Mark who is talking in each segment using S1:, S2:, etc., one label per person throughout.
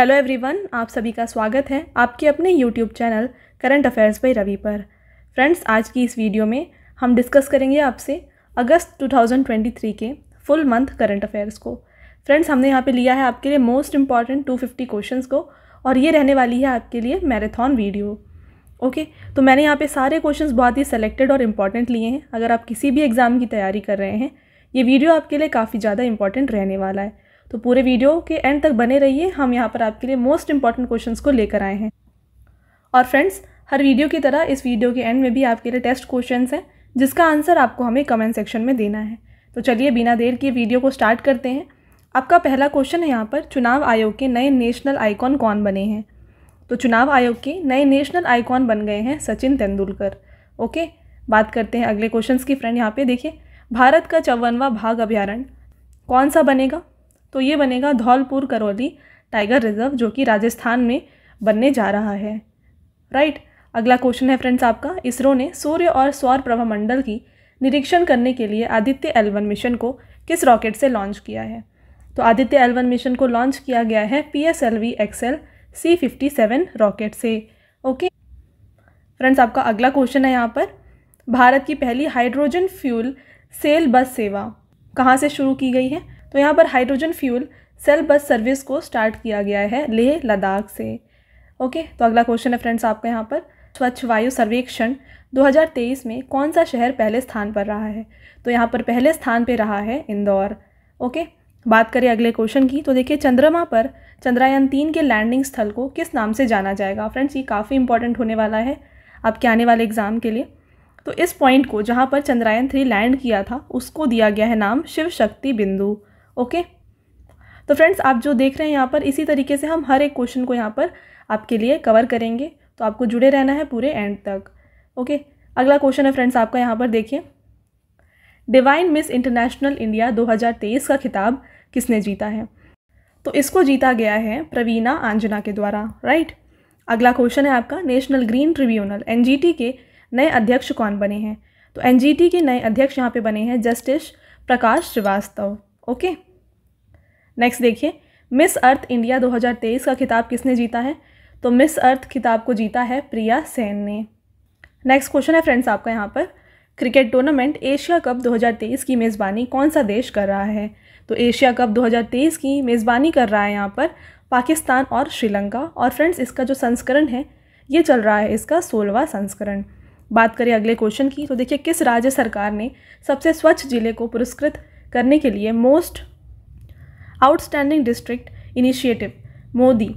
S1: Hello everyone आप सभी का स्वागत है आपके अपने YouTube channel current affairs by Ravi पर। फ्रेंड्स आज की इस वीडियो में हम डिस्कस करेंगे आपसे अगस्त 2023 के फुल मंथ करंट अफेयर्स को। फ्रेंड्स हमने यहाँ पे लिया है आपके लिए मोस्ट इंपॉर्टेंट 250 क्वेश्चंस को और ये रहने वाली है आपके लिए मैराथन वीडियो ओके तो मैंने यहाँ पे सारे क्वेश्चंस बहुत ही सेलेक्टेड और इंपॉर्टेंट लिए हैं। अगर आप किसी भी एग्ज़ाम की तैयारी कर रहे हैं, ये वीडियो आपके लिए काफ़ी ज़्यादा इंपॉर्टेंट रहने वाला है। तो पूरे वीडियो के एंड तक बने रहिए। हम यहाँ पर आपके लिए मोस्ट इंपॉर्टेंट क्वेश्चन को लेकर आए हैं। और फ्रेंड्स हर वीडियो की तरह इस वीडियो के एंड में भी आपके लिए टेस्ट क्वेश्चन हैं, जिसका आंसर आपको हमें कमेंट सेक्शन में देना है। तो चलिए बिना देर के वीडियो को स्टार्ट करते हैं। आपका पहला क्वेश्चन है यहाँ पर, चुनाव आयोग के नए नेशनल आइकॉन कौन बने हैं? तो चुनाव आयोग के नए नेशनल आइकॉन बन गए हैं सचिन तेंदुलकर। ओके बात करते हैं अगले क्वेश्चन की फ्रेंड यहाँ पे देखिए। भारत का चौवनवा भाग अभ्यारण्य, कौन सा बनेगा? तो ये बनेगा धौलपुर करौली टाइगर रिज़र्व, जो कि राजस्थान में बनने जा रहा है। राइट? अगला क्वेश्चन है फ्रेंड्स आपका। इसरो ने सूर्य और सौर प्रभा मंडल की निरीक्षण करने के लिए आदित्य एलवन मिशन को किस रॉकेट से लॉन्च किया है? तो आदित्य एलवन मिशन को लॉन्च किया गया है P S L V XL C fifty seven rocket से। ओके? फ्रेंड्स आपका अगला क्वेश्चन है यहाँ पर। भारत की पहली हाइड्रोजन फ्यूल सेल बस सेवा कहाँ से शुरू की गई है? तो यहाँ पर hydrogen fuel cell bus service को स्टार्ट किया गया है लेह लद्दाख से। ओके तो अगला क्वेश्चन है फ्रेंड्स आपका यहाँ पर। स्वच्छ वायु सर्वेक्षण 2023 में कौन सा शहर पहले स्थान पर रहा है? तो यहाँ पर पहले स्थान पर रहा है इंदौर। ओके बात करें अगले क्वेश्चन की तो देखिए चंद्रमा पर चंद्रयान तीन के लैंडिंग स्थल को किस नाम से जाना जाएगा? फ्रेंड्स ये काफ़ी इंपॉर्टेंट होने वाला है आपके आने वाले एग्ज़ाम के लिए। तो इस पॉइंट को जहाँ पर चंद्रयान थ्री लैंड किया था, उसको दिया गया है नाम शिव शक्ति बिंदु। ओके? तो फ्रेंड्स, आप जो देख रहे हैं यहाँ पर, इसी तरीके से हम हर एक क्वेश्चन को यहाँ पर आपके लिए कवर करेंगे। तो आपको जुड़े रहना है पूरे एंड तक। ओके? अगला क्वेश्चन है फ्रेंड्स, आपका यहाँ पर देखिए। डिवाइन मिस इंटरनेशनल इंडिया 2023 का खिताब किसने जीता है? तो इसको जीता गया है प्रवीणा आंजना के द्वारा राइट अगला क्वेश्चन है आपका नेशनल ग्रीन ट्रिब्यूनल एनजीटी के नए अध्यक्ष कौन बने हैं? तो एनजीटी के नए अध्यक्ष यहाँ पे बने हैं justice Prakash Srivastava, okay? Next देखिए मिस अर्थ इंडिया 2023 का खिताब किसने जीता है? तो मिस अर्थ खिताब को जीता है प्रिया सेन ने। नेक्स्ट क्वेश्चन है फ्रेंड्स आपका यहाँ पर। क्रिकेट टूर्नामेंट एशिया कप 2023 की मेज़बानी कौन सा देश कर रहा है? तो एशिया कप 2023 की मेज़बानी कर रहा है यहाँ पर पाकिस्तान और श्रीलंका। और फ्रेंड्स इसका जो संस्करण है, ये चल रहा है इसका सोलवा संस्करण। बात करें अगले क्वेश्चन की तो देखिए किस राज्य सरकार ने सबसे स्वच्छ ज़िले को पुरस्कृत करने के लिए most outstanding district initiative Modi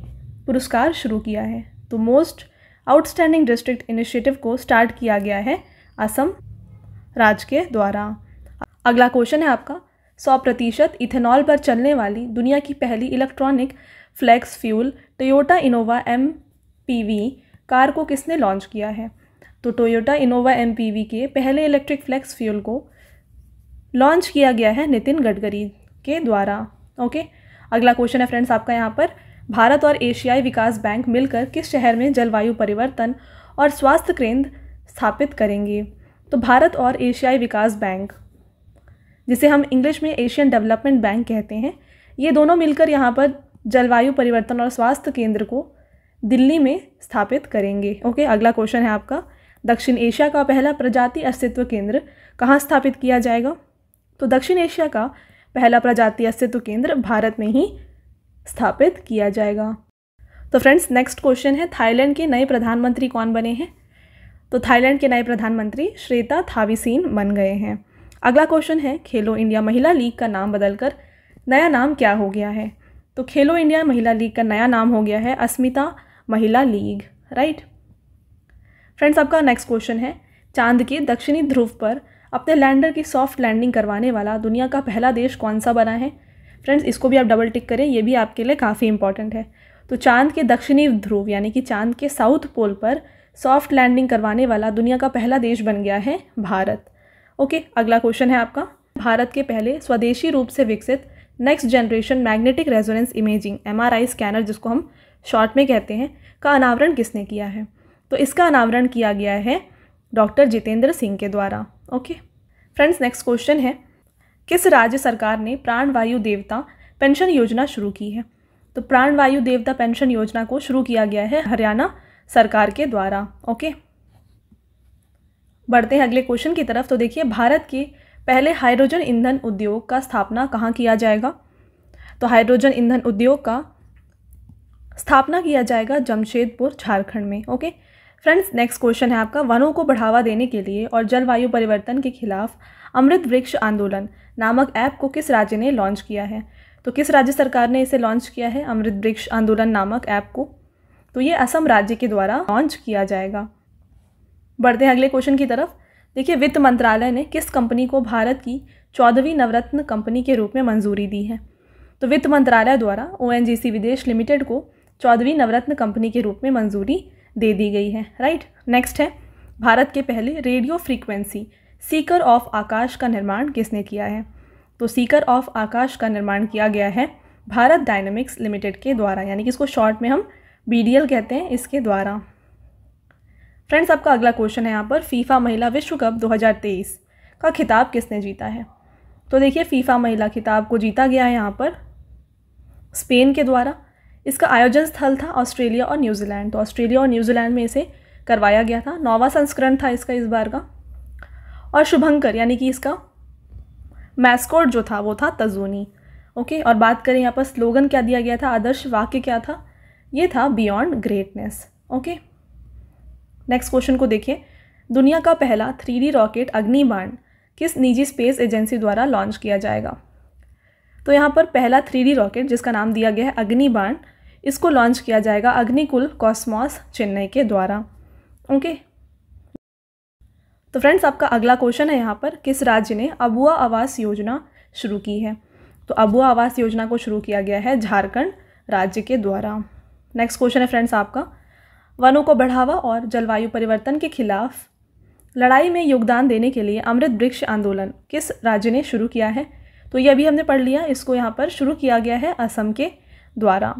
S1: पुरस्कार शुरू किया है। तो मोस्ट आउटस्टैंडिंग डिस्ट्रिक्ट इनिशिएटिव को स्टार्ट किया गया है असम राज्य के द्वारा। अगला क्वेश्चन है आपका, सौ प्रतिशत इथेनॉल पर चलने वाली दुनिया की पहली electronic flex fuel Toyota Innova MPV car को किसने लॉन्च किया है? तो टोयोटा इनोवा एमपीवी के पहले इलेक्ट्रिक फ्लैक्स फ्यूल को लॉन्च किया गया है नितिन गडकरी के द्वारा। ओके अगला क्वेश्चन है फ्रेंड्स आपका यहाँ पर। भारत और एशियाई विकास बैंक मिलकर किस शहर में जलवायु परिवर्तन और स्वास्थ्य केंद्र स्थापित करेंगे? तो भारत और एशियाई विकास बैंक, जिसे हम इंग्लिश में एशियन डेवलपमेंट बैंक कहते हैं, ये दोनों मिलकर यहाँ पर जलवायु परिवर्तन और स्वास्थ्य केंद्र को दिल्ली में स्थापित करेंगे। ओके अगला क्वेश्चन है आपका। दक्षिण एशिया का पहला प्रजाति अस्तित्व केंद्र कहाँ स्थापित किया जाएगा? तो दक्षिण एशिया का पहला प्रजाति अस्तित्व केंद्र भारत में ही स्थापित किया जाएगा। तो फ्रेंड्स नेक्स्ट क्वेश्चन है, थाईलैंड के नए प्रधानमंत्री कौन बने हैं? तो थाईलैंड के नए प्रधानमंत्री श्वेता थाविसीन बन गए हैं। अगला क्वेश्चन है, खेलो इंडिया महिला लीग का नाम बदलकर नया नाम क्या हो गया है? तो खेलो इंडिया महिला लीग का नया नाम हो गया है अस्मिता महिला लीग राइट फ्रेंड्स, आपका नेक्स्ट क्वेश्चन है, चाँद के दक्षिणी ध्रुव पर अपने लैंडर की सॉफ्ट लैंडिंग करवाने वाला दुनिया का पहला देश कौन सा बना है? फ्रेंड्स इसको भी आप डबल टिक करें, ये भी आपके लिए काफ़ी इंपॉर्टेंट है। तो चाँद के दक्षिणी ध्रुव, यानी कि चाँद के साउथ पोल पर सॉफ्ट लैंडिंग करवाने वाला दुनिया का पहला देश बन गया है भारत। ओके अगला क्वेश्चन है आपका। भारत के पहले स्वदेशी रूप से विकसित next generation magnetic resonance imaging MRI scanner जिसको हम शॉर्ट में कहते हैं, का अनावरण किसने किया है? तो इसका अनावरण किया गया है डॉक्टर जितेंद्र सिंह के द्वारा। ओके फ्रेंड्स नेक्स्ट क्वेश्चन है. किस राज्य सरकार ने प्राणवायु देवता पेंशन योजना शुरू की है? तो प्राणवायु देवता पेंशन योजना को शुरू किया गया है हरियाणा सरकार के द्वारा. ओके बढ़ते हैं अगले क्वेश्चन की तरफ़. तो देखिए, भारत के पहले हाइड्रोजन ईंधन उद्योग का स्थापना कहाँ किया जाएगा? तो हाइड्रोजन ईंधन उद्योग का स्थापना किया जाएगा जमशेदपुर, झारखंड में. ओके फ्रेंड्स नेक्स्ट क्वेश्चन है आपका, वनों को बढ़ावा देने के लिए और जलवायु परिवर्तन के खिलाफ अमृत वृक्ष आंदोलन नामक ऐप को किस राज्य ने लॉन्च किया है? तो किस राज्य सरकार ने इसे लॉन्च किया है, अमृत वृक्ष आंदोलन नामक ऐप को? तो ये असम राज्य के द्वारा लॉन्च किया जाएगा। बढ़ते हैं अगले क्वेश्चन की तरफ़। देखिए, वित्त मंत्रालय ने किस कंपनी को भारत की चौदहवीं नवरत्न कंपनी के रूप में मंजूरी दी है? तो वित्त मंत्रालय द्वारा ओएनजीसी विदेश लिमिटेड को चौदहवीं नवरत्न कंपनी के रूप में मंजूरी दे दी गई है राइट नेक्स्ट है, भारत के पहले radio frequency seeker of Akash का निर्माण किसने किया है? तो सीकर ऑफ़ आकाश का निर्माण किया गया है भारत डायनेमिक्स लिमिटेड के द्वारा, यानी कि इसको शॉर्ट में हम बीडीएल कहते हैं, इसके द्वारा। फ्रेंड्स आपका अगला क्वेश्चन है यहाँ पर फीफा महिला विश्व कप 2023 का खिताब किसने जीता है? तो देखिए फीफा महिला खिताब को जीता गया है यहाँ पर स्पेन के द्वारा। इसका आयोजन स्थल था ऑस्ट्रेलिया और न्यूजीलैंड। तो ऑस्ट्रेलिया और न्यूजीलैंड में इसे करवाया गया था। नौवा संस्करण था इसका इस बार का। और शुभंकर, यानी कि इसका मैस्कोट जो था, वो था तजूनी। ओके, और बात करें यहाँ पर स्लोगन क्या दिया गया था, आदर्श वाक्य क्या था? ये था beyond greatness. Okay, next question को देखिए। दुनिया का पहला थ्री रॉकेट अग्निबाण किस निजी स्पेस एजेंसी द्वारा लॉन्च किया जाएगा? तो यहाँ पर पहला थ्री रॉकेट जिसका नाम दिया गया है अग्निबाण इसको लॉन्च किया जाएगा अग्निकुल कॉस्मॉस चेन्नई के द्वारा। ओके तो फ्रेंड्स आपका अगला क्वेश्चन है यहाँ पर, किस राज्य ने अबुआ आवास योजना शुरू की है? तो अबुआ आवास योजना को शुरू किया गया है झारखंड राज्य के द्वारा। नेक्स्ट क्वेश्चन है फ्रेंड्स आपका। वनों को बढ़ावा और जलवायु परिवर्तन के खिलाफ लड़ाई में योगदान देने के लिए अमृत वृक्ष आंदोलन किस राज्य ने शुरू किया है? तो ये अभी हमने पढ़ लिया, इसको यहाँ पर शुरू किया गया है असम के द्वारा।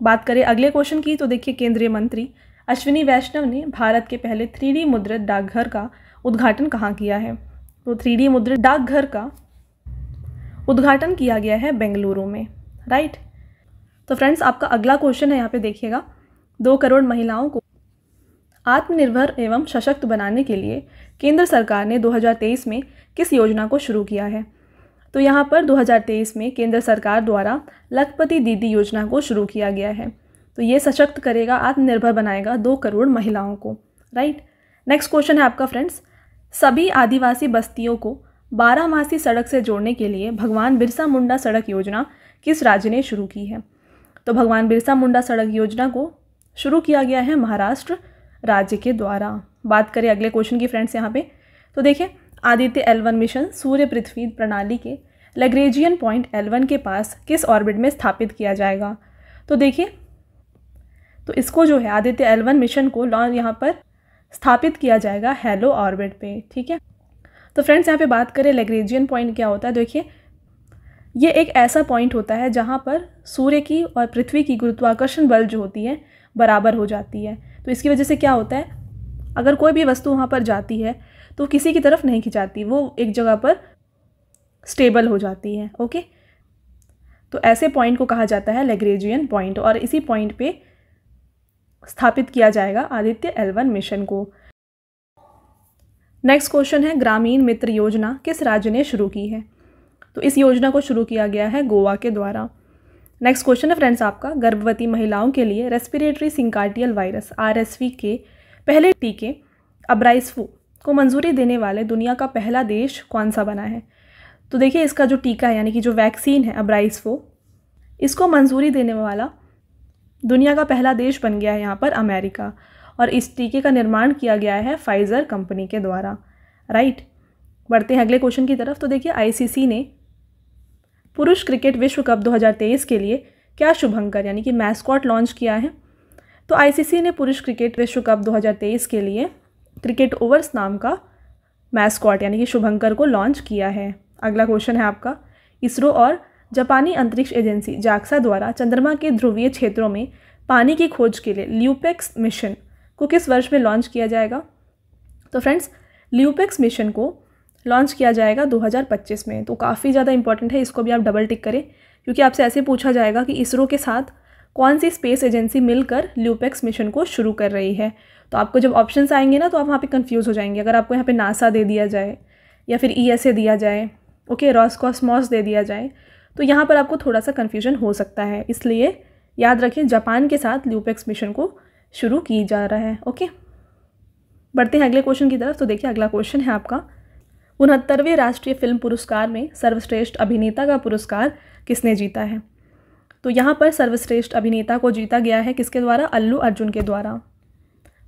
S1: बात करें अगले क्वेश्चन की तो देखिए केंद्रीय मंत्री अश्विनी वैष्णव ने भारत के पहले थ्री डी मुद्रित डाकघर का उद्घाटन कहाँ किया है? तो थ्री डी मुद्रित डाकघर का उद्घाटन किया गया है बेंगलुरु में, राइट? तो फ्रेंड्स, आपका अगला क्वेश्चन है, यहाँ पे देखिएगा। दो करोड़ महिलाओं को आत्मनिर्भर एवं सशक्त बनाने के लिए केंद्र सरकार ने 2023 में किस योजना को शुरू किया है? तो यहाँ पर 2023 में केंद्र सरकार द्वारा लखपति दीदी योजना को शुरू किया गया है। तो ये सशक्त करेगा, आत्मनिर्भर बनाएगा दो करोड़ महिलाओं को। राइट? नेक्स्ट क्वेश्चन है आपका फ्रेंड्स। सभी आदिवासी बस्तियों को बारहमासी सड़क से जोड़ने के लिए भगवान बिरसा मुंडा सड़क योजना किस राज्य ने शुरू की है? तो भगवान बिरसा मुंडा सड़क योजना को शुरू किया गया है महाराष्ट्र राज्य के द्वारा। बात करें अगले क्वेश्चन की फ्रेंड्स यहाँ पे। तो देखिए आदित्य एल मिशन सूर्य पृथ्वी प्रणाली के लेग्रेजियन पॉइंट एल के पास किस ऑर्बिट में स्थापित किया जाएगा? तो देखिए तो इसको जो है आदित्य एल मिशन को लॉन्च यहाँ पर स्थापित किया जाएगा हेलो ऑर्बिट पे, ठीक है? तो फ्रेंड्स यहाँ पे बात करें लेग्रेजियन पॉइंट क्या होता है? देखिए, ये एक ऐसा पॉइंट होता है जहाँ पर सूर्य की और पृथ्वी की गुरुत्वाकर्षण बल जो होती है, बराबर हो जाती है। तो इसकी वजह से क्या होता है? अगर कोई भी वस्तु वहाँ पर जाती है तो किसी की तरफ़ नहीं खिंचाती, वो एक जगह पर स्टेबल हो जाती है ओके तो ऐसे पॉइंट को कहा जाता है लेग्रेजियन पॉइंट और इसी पॉइंट पे स्थापित किया जाएगा आदित्य एलवन मिशन को। नेक्स्ट क्वेश्चन है, ग्रामीण मित्र योजना किस राज्य ने शुरू की है? तो इस योजना को शुरू किया गया है गोवा के द्वारा। नेक्स्ट क्वेश्चन है फ्रेंड्स आपका, गर्भवती महिलाओं के लिए रेस्पिरेटरी सिंकार्टियल वायरस आरएसवी के पहले टीके अब्राइसफू को मंजूरी देने वाले दुनिया का पहला देश कौन सा बना है? तो देखिए इसका जो टीका है, यानी कि जो वैक्सीन है अब्राइस अब्राइसफो इसको मंजूरी देने वाला दुनिया का पहला देश बन गया है यहाँ पर अमेरिका, और इस टीके का निर्माण किया गया है फाइज़र कंपनी के द्वारा राइट बढ़ते हैं अगले क्वेश्चन की तरफ़ तो देखिए आईसीसी ने पुरुष क्रिकेट विश्व कप 2023 के लिए क्या शुभंकर, यानी कि मैस्कॉट लॉन्च किया है? तो आईसीसी ने पुरुष क्रिकेट विश्व कप 2023 के लिए क्रिकेट ओवर्स नाम का मैस्कॉट यानी कि शुभंकर को लॉन्च किया है। अगला क्वेश्चन है आपका। इसरो और जापानी अंतरिक्ष एजेंसी जाक्सा द्वारा चंद्रमा के ध्रुवीय क्षेत्रों में पानी की खोज के लिए ल्यूपेक्स मिशन को किस वर्ष में लॉन्च किया जाएगा? तो फ्रेंड्स ल्यूपेक्स मिशन को लॉन्च किया जाएगा 2025 में। तो काफ़ी ज़्यादा इंपॉर्टेंट है, इसको भी आप डबल टिक करें, क्योंकि आपसे ऐसे पूछा जाएगा कि इसरो के साथ कौन सी स्पेस एजेंसी मिलकर ल्यूपेक्स मिशन को शुरू कर रही है। तो आपको जब ऑप्शंस आएँगे ना तो आप वहाँ पे कंफ्यूज हो जाएँगे। अगर आपको यहाँ पे नासा दे दिया जाए, या फिर ई e दिया जाए ओके रॉसकॉस्मॉस दे दिया जाए तो यहाँ पर आपको थोड़ा सा कन्फ्यूज़न हो सकता है। इसलिए याद रखें, जापान के साथ ल्यूपेक्स मिशन को शुरू की जा रहा है ओके बढ़ते हैं अगले क्वेश्चन की तरफ़। तो देखिए, अगला क्वेश्चन है आपका। उनहत्तरवें राष्ट्रीय फ़िल्म पुरस्कार में सर्वश्रेष्ठ अभिनेता का पुरस्कार किसने जीता है? तो यहाँ पर सर्वश्रेष्ठ अभिनेता को जीता गया है किसके द्वारा? अल्लू अर्जुन के द्वारा।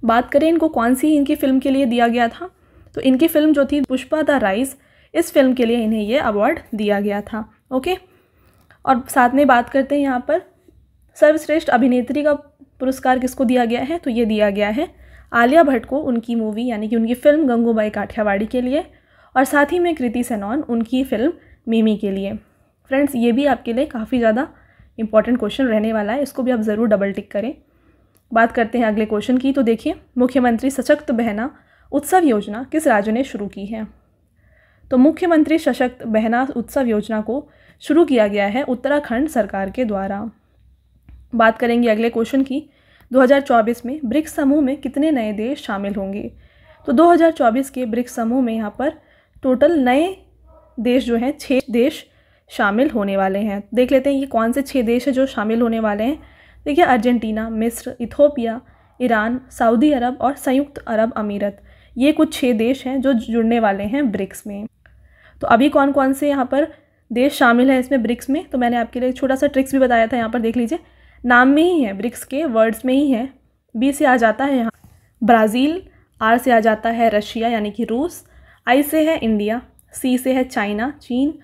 S1: बात करें इनको कौन सी इनकी फ़िल्म के लिए दिया गया था? तो इनकी फ़िल्म जो थी, पुष्पा द राइज, इस फ़िल्म के लिए इन्हें ये अवार्ड दिया गया था ओके और साथ में बात करते हैं यहाँ पर, सर्वश्रेष्ठ अभिनेत्री का पुरस्कार किसको दिया गया है? तो ये दिया गया है आलिया भट्ट को उनकी मूवी यानी कि उनकी फ़िल्म गंगूबाई काठियावाड़ी के लिए, और साथ ही में कृति सेनॉन उनकी फ़िल्म मिमी के लिए। फ्रेंड्स ये भी आपके लिए काफ़ी ज़्यादा इंपॉर्टेंट क्वेश्चन रहने वाला है, इसको भी आप ज़रूर डबल टिक करें। बात करते हैं अगले क्वेश्चन की तो देखिए, मुख्यमंत्री सशक्त बहना उत्सव योजना किस राज्य ने शुरू की है? तो मुख्यमंत्री सशक्त बहना उत्सव योजना को शुरू किया गया है उत्तराखंड सरकार के द्वारा। बात करेंगे अगले क्वेश्चन की 2024 में ब्रिक्स समूह में कितने नए देश शामिल होंगे? तो 2024 के ब्रिक्स समूह में यहाँ पर टोटल नए देश जो हैं छः देश शामिल होने वाले हैं। देख लेते हैं ये कौन से छः देश हैं जो शामिल होने वाले हैं। देखिए, अर्जेंटीना, मिस्र, इथोपिया, ईरान, सऊदी अरब और संयुक्त अरब अमीरत। ये कुछ छः देश हैं जो जुड़ने वाले हैं ब्रिक्स में। तो अभी कौन कौन से यहाँ पर देश शामिल हैं इसमें ब्रिक्स में? तो मैंने आपके लिए छोटा सा ट्रिक्स भी बताया था यहाँ पर, देख लीजिए। नाम में ही है ब्रिक्स के, वर्ड्स में ही है। बी से आ जाता है यहाँ। ब्राज़ील, आर से आ जाता है रशिया, यानी कि रूस। आई से है इंडिया, सी से है चाइना, चीन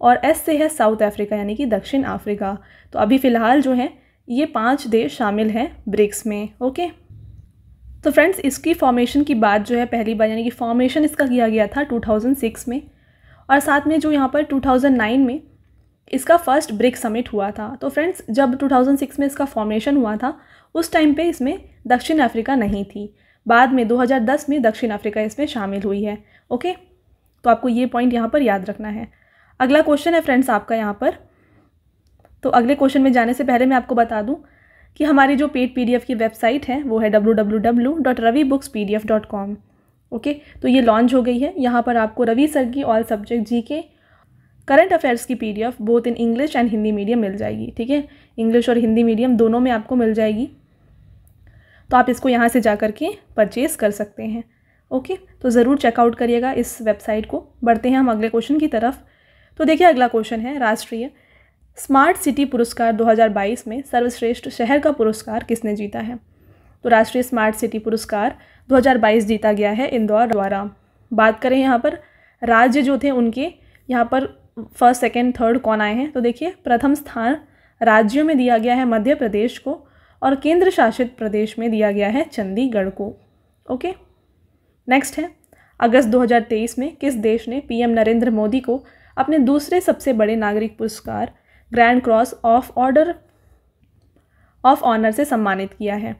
S1: और एस से है साउथ अफ्रीका, यानी कि दक्षिण अफ्रीका। तो अभी फ़िलहाल जो है ये पाँच देश शामिल हैं ब्रिक्स में, ओके? तो फ्रेंड्स, इसकी फॉर्मेशन की बात जो है, पहली बार, यानी कि फॉर्मेशन इसका किया गया था 2006 में, और साथ में जो यहाँ पर 2009 में इसका फ़र्स्ट ब्रिक समिट हुआ था। तो फ्रेंड्स, जब 2006 में इसका फॉर्मेशन हुआ था, उस टाइम पे इसमें दक्षिण अफ्रीका नहीं थी। बाद में 2010 में दक्षिण अफ्रीका इसमें शामिल हुई है, ओके? तो आपको ये पॉइंट यहाँ पर याद रखना है। अगला क्वेश्चन है फ्रेंड्स, आपका यहाँ पर। तो अगले क्वेश्चन में जाने से पहले मैं आपको बता दूँ कि हमारी जो पेड पी की वेबसाइट है, वो है कॉम ओके तो ये लॉन्च हो गई है। यहाँ पर आपको रवि सर की all subject G K current affairs की PDF both in English and Hindi medium मिल जाएगी, ठीक है? इंग्लिश और हिंदी मीडियम दोनों में आपको मिल जाएगी। तो आप इसको यहाँ से जा कर के परचेज़ कर सकते हैं ओके तो ज़रूर चेकआउट करिएगा इस वेबसाइट को। बढ़ते हैं हम अगले क्वेश्चन की तरफ़। तो देखिए अगला क्वेश्चन है राष्ट्रीय स्मार्ट सिटी पुरस्कार 2022 में सर्वश्रेष्ठ शहर का पुरस्कार किसने जीता है? तो राष्ट्रीय स्मार्ट सिटी पुरस्कार 2022 जीता गया है इंदौर द्वारा। बात करें यहाँ पर, राज्य जो थे उनके, यहाँ पर फ़र्स्ट सेकेंड थर्ड कौन आए हैं? तो देखिए, प्रथम स्थान राज्यों में दिया गया है मध्य प्रदेश को और केंद्र शासित प्रदेश में दिया गया है चंडीगढ़ को। ओके? नेक्स्ट है, अगस्त 2023 में किस देश ने पीएम नरेंद्र मोदी को अपने दूसरे सबसे बड़े नागरिक पुरस्कार Grand Cross of Order of Honour से सम्मानित किया है।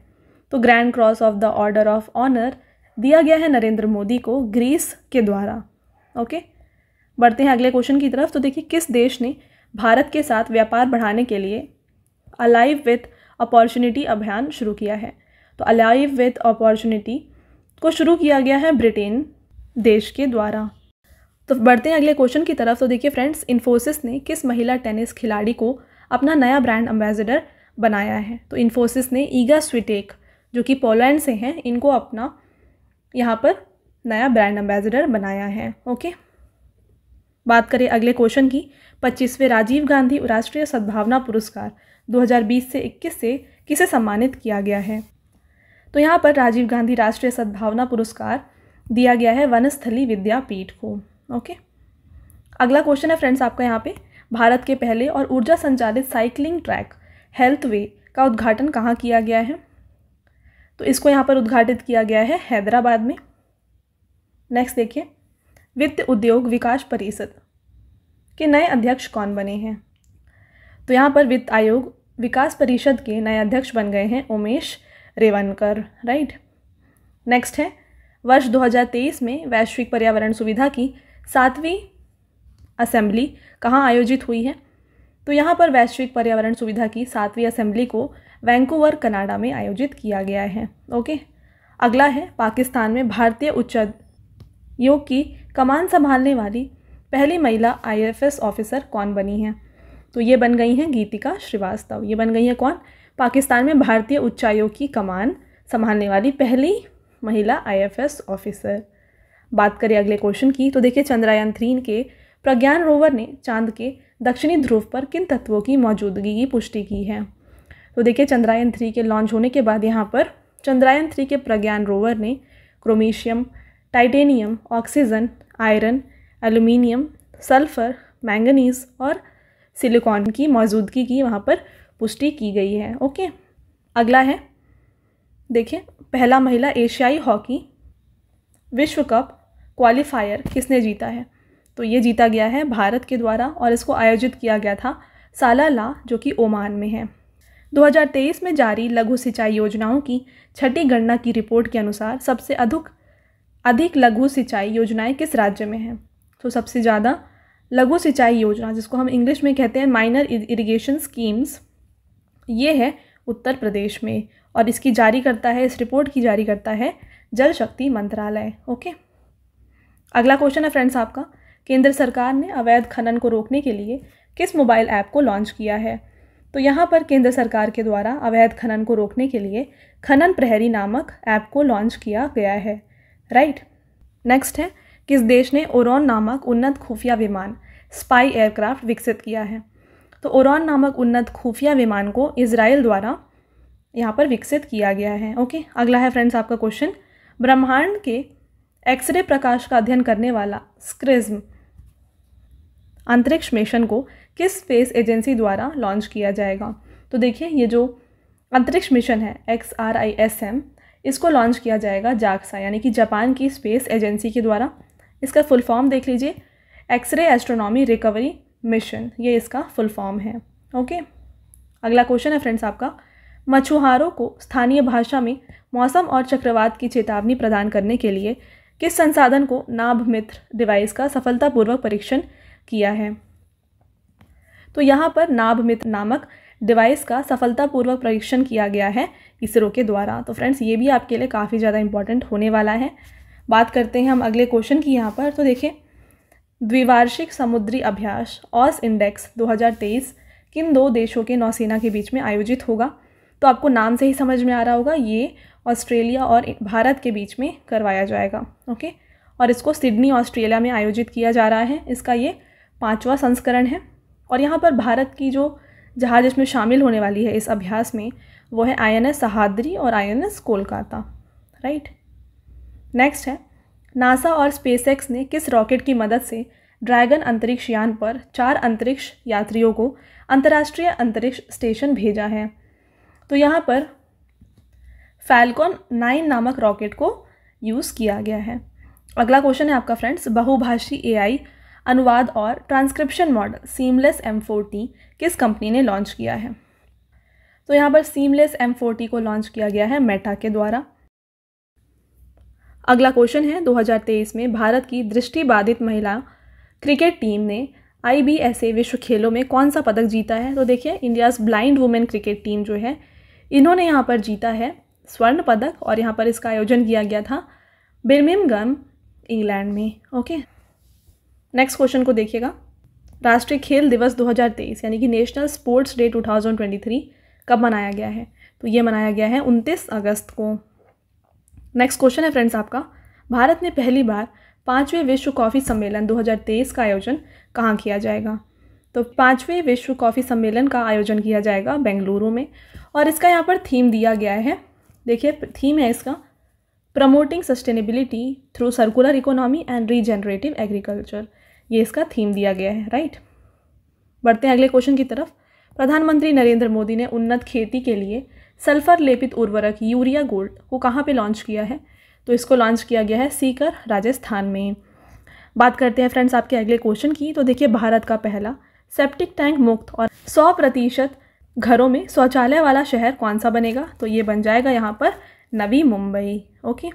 S1: तो Grand Cross of the Order of Honour दिया गया है नरेंद्र मोदी को ग्रीस के द्वारा। ओके बढ़ते हैं अगले क्वेश्चन की तरफ़। तो देखिए, किस देश ने भारत के साथ व्यापार बढ़ाने के लिए अलाइव विथ अपॉर्चुनिटी अभियान शुरू किया है? तो अलाइव विथ अपॉर्चुनिटी को शुरू किया गया है ब्रिटेन देश के द्वारा। तो बढ़ते हैं अगले क्वेश्चन की तरफ़। तो देखिए फ्रेंड्स इन्फोसिस ने किस महिला टेनिस खिलाड़ी को अपना नया ब्रांड एम्बेसडर बनाया है? तो इन्फोसिस ने ईगा स्विटेक जो कि पोलैंड से हैं, इनको अपना यहाँ पर नया ब्रांड एम्बेसडर बनाया है। ओके बात करें अगले क्वेश्चन की। पच्चीसवें राजीव गांधी राष्ट्रीय सद्भावना पुरस्कार 2020 से 21 से किसे सम्मानित किया गया है? तो यहाँ पर राजीव गांधी राष्ट्रीय सद्भावना पुरस्कार दिया गया है वनस्थली विद्यापीठ को। ओके अगला क्वेश्चन है फ्रेंड्स आपका यहाँ पे। भारत के पहले और ऊर्जा संचालित साइकिलिंग ट्रैक हेल्थ वे का उद्घाटन कहाँ किया गया है? तो इसको यहाँ पर उद्घाटित किया गया है हैदराबाद में। नेक्स्ट देखिए। वित्त उद्योग विकास परिषद के नए अध्यक्ष कौन बने हैं? तो यहाँ पर वित्त आयोग विकास परिषद के नए अध्यक्ष बन गए हैं उमेश रेवनकर राइट नेक्स्ट है। वर्ष 2023 में वैश्विक पर्यावरण सुविधा की सातवीं असेंबली कहाँ आयोजित हुई है? तो यहाँ पर वैश्विक पर्यावरण सुविधा की सातवीं असेंबली को वैंकूवर, कनाडा में आयोजित किया गया है। ओके, अगला है पाकिस्तान में भारतीय उच्च योग की कमान संभालने वाली पहली महिला आईएफएस ऑफिसर कौन बनी है? तो ये बन गई हैं गीतिका श्रीवास्तव। ये बन गई हैं कौन? पाकिस्तान में भारतीय उच्चायोग की कमान संभालने वाली पहली महिला आईएफएस ऑफिसर। बात करें अगले क्वेश्चन की तो देखिए चंद्रयान थ्री के प्रज्ञान रोवर ने चाँद के दक्षिणी ध्रुव पर किन तत्वों की मौजूदगी की पुष्टि की है? तो देखिए चंद्रयान थ्री के लॉन्च होने के बाद यहाँ पर चंद्रयान थ्री के प्रज्ञान रोवर ने क्रोमीशियम, titanium, oxygen, iron, aluminium, sulphur manganese और सिलिकॉन की मौजूदगी की वहाँ पर पुष्टि की गई है। ओके, अगला है, देखिए, पहला महिला एशियाई हॉकी विश्व कप क्वालिफायर किसने जीता है? तो ये जीता गया है भारत के द्वारा और इसको आयोजित किया गया था सालाला जो कि ओमान में है। 2023 में जारी लघु सिंचाई योजनाओं की छठी गणना की रिपोर्ट के अनुसार सबसे अधिक अधिक लघु सिंचाई योजनाएँ किस राज्य में हैं? तो सबसे ज़्यादा लघु सिंचाई योजना, जिसको हम इंग्लिश में कहते हैं माइनर इरिगेशन स्कीम्स ये है उत्तर प्रदेश में और इसकी जारी करता है, इस रिपोर्ट की जारी करता है जल शक्ति मंत्रालय ओके अगला क्वेश्चन है फ्रेंड्स आपका, केंद्र सरकार ने अवैध खनन को रोकने के लिए किस मोबाइल ऐप को लॉन्च किया है? तो यहाँ पर केंद्र सरकार के द्वारा अवैध खनन को रोकने के लिए खनन प्रहरी नामक ऐप को लॉन्च किया गया है राइट नेक्स्ट है, किस देश ने ओरॉन नामक उन्नत खुफिया विमान स्पाई एयरक्राफ्ट विकसित किया है? तो ओरॉन नामक उन्नत खुफिया विमान को इसराइल द्वारा यहाँ पर विकसित किया गया है ओके अगला है फ्रेंड्स आपका क्वेश्चन ब्रह्मांड के एक्सरे प्रकाश का अध्ययन करने वाला स्क्रिज्म अंतरिक्ष मिशन को किस स्पेस एजेंसी द्वारा लॉन्च किया जाएगा? तो देखिए, ये जो अंतरिक्ष मिशन है X R I S M इसको लॉन्च किया जाएगा जाक्सा यानी कि जापान की स्पेस एजेंसी के द्वारा। इसका फुल फॉर्म देख लीजिए, एक्सरे एस्ट्रोनॉमी रिकवरी मिशन, ये इसका फुल फॉर्म है। ओके? अगला क्वेश्चन है फ्रेंड्स आपका मछुआरों को स्थानीय भाषा में मौसम और चक्रवात की चेतावनी प्रदान करने के लिए किस संसाधन को नाभ मित्र डिवाइस का सफलतापूर्वक परीक्षण किया है? तो यहाँ पर नाभ मित्र नामक डिवाइस का सफलतापूर्वक परीक्षण किया गया है इसरो के द्वारा। तो फ्रेंड्स, ये भी आपके लिए काफ़ी ज़्यादा इंपॉर्टेंट होने वाला है। बात करते हैं हम अगले क्वेश्चन की यहाँ पर। तो देखें द्विवार्षिक समुद्री अभ्यास, ऑस इंडेक्स 2023 किन दो देशों के नौसेना के बीच में आयोजित होगा? तो आपको नाम से ही समझ में आ रहा होगा, ये ऑस्ट्रेलिया और भारत के बीच में करवाया जाएगा, ओके? और इसको सिडनी, ऑस्ट्रेलिया में आयोजित किया जा रहा है। इसका ये पाँचवा संस्करण है। और यहाँ पर भारत की जो जहाज़ इसमें शामिल होने वाली है इस अभ्यास में, वो है आई एन एस सहाद्री और I N S Kolkata, right? Next है, नासा और स्पेसएक्स ने किस रॉकेट की मदद से ड्रैगन अंतरिक्ष यान पर चार अंतरिक्ष यात्रियों को अंतर्राष्ट्रीय अंतरिक्ष स्टेशन भेजा है? तो यहाँ पर फैल्कॉन नाइन नामक रॉकेट को यूज़ किया गया है। अगला क्वेश्चन है आपका फ्रेंड्स बहुभाषी एआई अनुवाद और ट्रांसक्रिप्शन मॉडल सीमलेस एम किस कंपनी ने लॉन्च किया है? तो यहाँ पर सीमलेस एम को लॉन्च किया गया है मेटा के द्वारा। अगला क्वेश्चन है 2023 में भारत की दृष्टिबाधित महिला क्रिकेट टीम ने आईबीएसए विश्व खेलों में कौन सा पदक जीता है? तो देखिए India's blind women cricket team जो है, इन्होंने यहाँ पर जीता है स्वर्ण पदक और यहाँ पर इसका आयोजन किया गया था बिर्मिंगम इंग्लैंड में ओके नेक्स्ट क्वेश्चन को देखिएगा। राष्ट्रीय खेल दिवस 2023 यानी कि नेशनल स्पोर्ट्स डे 2023 कब मनाया गया है? तो ये मनाया गया है 29 अगस्त को। नेक्स्ट क्वेश्चन है फ्रेंड्स आपका। भारत ने पहली बार पाँचवें विश्व कॉफ़ी सम्मेलन 2023 का आयोजन कहाँ किया जाएगा? तो पाँचवें विश्व कॉफ़ी सम्मेलन का आयोजन किया जाएगा बेंगलुरु में और इसका यहाँ पर थीम दिया गया है देखिए थीम है इसका promoting sustainability through circular economy and regenerative agriculture ये इसका थीम दिया गया है राइट बढ़ते हैं अगले क्वेश्चन की तरफ़। प्रधानमंत्री नरेंद्र मोदी ने उन्नत खेती के लिए सल्फ़र लेपित उर्वरक यूरिया गोल्ड को कहाँ पे लॉन्च किया है? तो इसको लॉन्च किया गया है सीकर, राजस्थान में। बात करते हैं फ्रेंड्स आपके अगले क्वेश्चन की। तो देखिए, भारत का पहला सेप्टिक टैंक मुक्त और सौ प्रतिशत घरों में शौचालय वाला शहर कौन सा बनेगा? तो ये बन जाएगा यहाँ पर नवी मुंबई, ओके?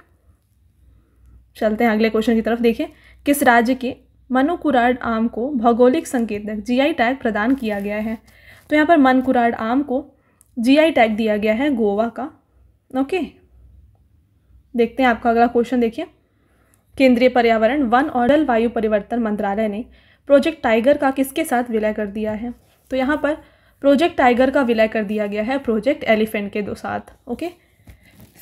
S1: चलते हैं अगले क्वेश्चन की तरफ़, देखिए। किस राज्य के मनुकुराड आम को भौगोलिक संकेतक जीआई टैग प्रदान किया गया है? तो यहाँ पर मनकुराड आम को जीआई टैग दिया गया है गोवा का, ओके? देखते हैं आपका अगला क्वेश्चन देखिए। केंद्रीय पर्यावरण, वन और जलवायु परिवर्तन मंत्रालय ने प्रोजेक्ट टाइगर का किसके साथ विलय कर दिया है? तो यहाँ पर प्रोजेक्ट टाइगर का विलय कर दिया गया है, प्रोजेक्ट एलिफेंट के दो साथ, ओके?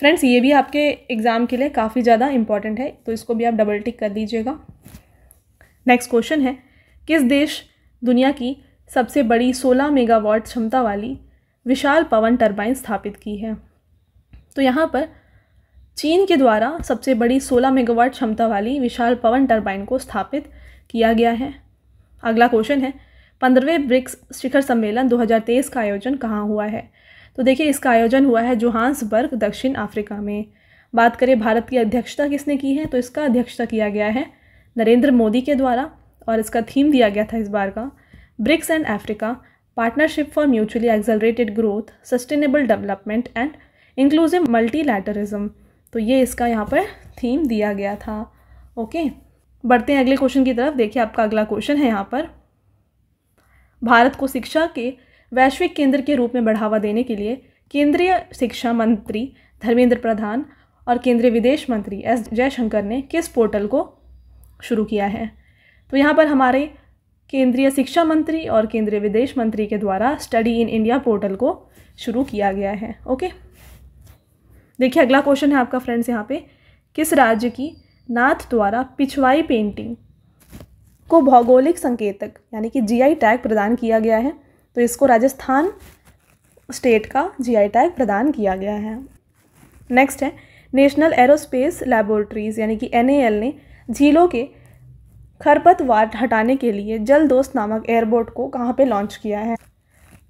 S1: फ्रेंड्स, ये भी आपके एग्ज़ाम के लिए काफ़ी ज़्यादा इंपॉर्टेंट है तो इसको भी आप डबल टिक कर लीजिएगा नेक्स्ट क्वेश्चन है, किस देश दुनिया की सबसे बड़ी 16 मेगावाट क्षमता वाली विशाल पवन टरबाइन स्थापित की है? तो यहाँ पर चीन के द्वारा सबसे बड़ी 16 मेगावाट क्षमता वाली विशाल पवन टरबाइन को स्थापित किया गया है। अगला क्वेश्चन है पंद्रहवें ब्रिक्स शिखर सम्मेलन 2023 का आयोजन कहाँ हुआ है? तो देखिए, इसका आयोजन हुआ है जोहान्सबर्ग, दक्षिण अफ्रीका में। बात करें भारत की अध्यक्षता किसने की है तो इसका अध्यक्षता किया गया है नरेंद्र मोदी के द्वारा और इसका थीम दिया गया था इस बार का, BRICS and Africa, partnership for mutually accelerated growth, sustainable development and inclusive multilateralism. तो ये इसका यहाँ पर थीम दिया गया था। ओके, बढ़ते हैं अगले क्वेश्चन की तरफ़। देखिए, आपका अगला क्वेश्चन है यहाँ पर। भारत को शिक्षा के वैश्विक केंद्र के रूप में बढ़ावा देने के लिए केंद्रीय शिक्षा मंत्री धर्मेंद्र प्रधान और केंद्रीय विदेश मंत्री एस जयशंकर ने किस पोर्टल को शुरू किया है? तो यहाँ पर हमारे केंद्रीय शिक्षा मंत्री और केंद्रीय विदेश मंत्री के द्वारा स्टडी इन इंडिया पोर्टल को शुरू किया गया है। ओके? देखिए, अगला क्वेश्चन है आपका फ्रेंड्स यहाँ पे। किस राज्य की नाथ द्वारा पिछवाई पेंटिंग को भौगोलिक संकेतक, यानी कि जीआई टैग प्रदान किया गया है तो इसको राजस्थान स्टेट का जीआई टैग प्रदान किया गया है। नेक्स्ट है नेशनल एरोस्पेस लेबोरेटरीज यानी कि एन ने झीलों के खरपतवार हटाने के लिए जल दोस्त नामक एयरबोट को कहाँ पे लॉन्च किया है?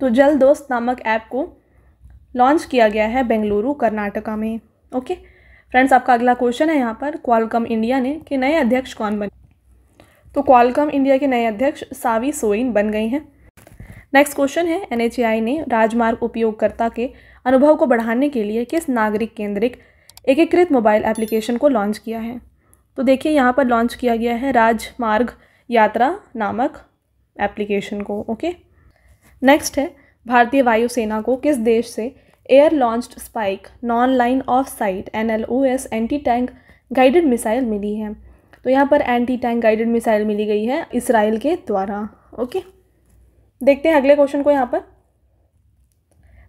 S1: तो जल दोस्त नामक ऐप को लॉन्च किया गया है बेंगलुरु, कर्नाटका में। ओके फ्रेंड्स आपका अगला क्वेश्चन है यहाँ पर क्वालकम इंडिया ने कि नए अध्यक्ष कौन बने? तो क्वालकम इंडिया के नए अध्यक्ष सावी सोइन बन गई हैं। नेक्स्ट क्वेश्चन है एन ने राजमार्ग उपयोगकर्ता के अनुभव को बढ़ाने के लिए किस नागरिक केंद्रिक एकीकृत मोबाइल एप्लीकेशन को लॉन्च किया है? तो देखिए, यहाँ पर लॉन्च किया गया है राजमार्ग यात्रा नामक एप्लीकेशन को ओके नेक्स्ट है, भारतीय वायुसेना को किस देश से air launched spike non line of sight N L O S anti tank guided missile मिली है? तो यहाँ पर एंटी टैंक गाइडेड मिसाइल मिली गई है इसराइल के द्वारा ओके देखते हैं अगले क्वेश्चन को यहाँ पर।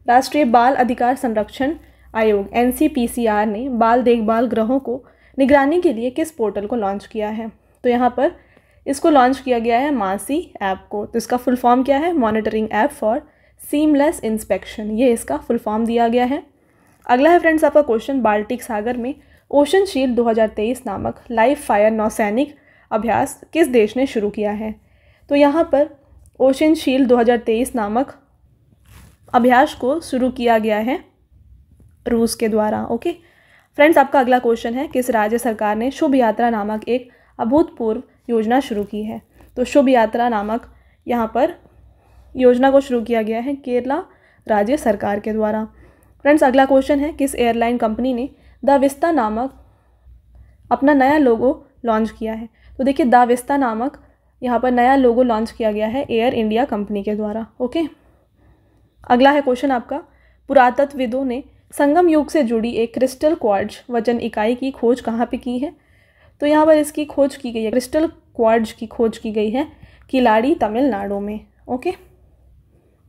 S1: राष्ट्रीय बाल अधिकार संरक्षण आयोग एनसीपीसीआर ने बाल देखभाल ग्रहों को निगरानी के लिए किस पोर्टल को लॉन्च किया है? तो यहाँ पर इसको लॉन्च किया गया है मासी ऐप को। तो इसका फुल फॉर्म क्या है? Monitoring app for seamless inspection ये इसका फुल फॉर्म दिया गया है। अगला है फ्रेंड्स आपका क्वेश्चन बाल्टिक सागर में ओशन शील्ड 2023 नामक लाइव फायर नौसैनिक अभ्यास किस देश ने शुरू किया है? तो यहाँ पर ओशन शील्ड 2023 नामक अभ्यास को शुरू किया गया है रूस के द्वारा, ओके? फ्रेंड्स, आपका अगला क्वेश्चन है, किस राज्य सरकार ने शुभ यात्रा नामक एक अभूतपूर्व योजना शुरू की है? तो शुभ यात्रा नामक यहाँ पर योजना को शुरू किया गया है केरला राज्य सरकार के द्वारा। फ्रेंड्स, अगला क्वेश्चन है, किस एयरलाइन कंपनी ने द विस्ता नामक अपना नया लोगो लॉन्च किया है। तो देखिए द विस्ता नामक यहाँ पर नया लोगो लॉन्च किया गया है एयर इंडिया कंपनी के द्वारा, ओके? अगला है क्वेश्चन आपका। पुरातत्वविदों ने संगम युग से जुड़ी एक क्रिस्टल क्वार्ज वज़न इकाई की खोज कहाँ पे की है? तो यहाँ पर इसकी खोज की गई है, क्रिस्टल क्वार्ज की खोज की गई है किलाड़ी तमिलनाडु में, ओके?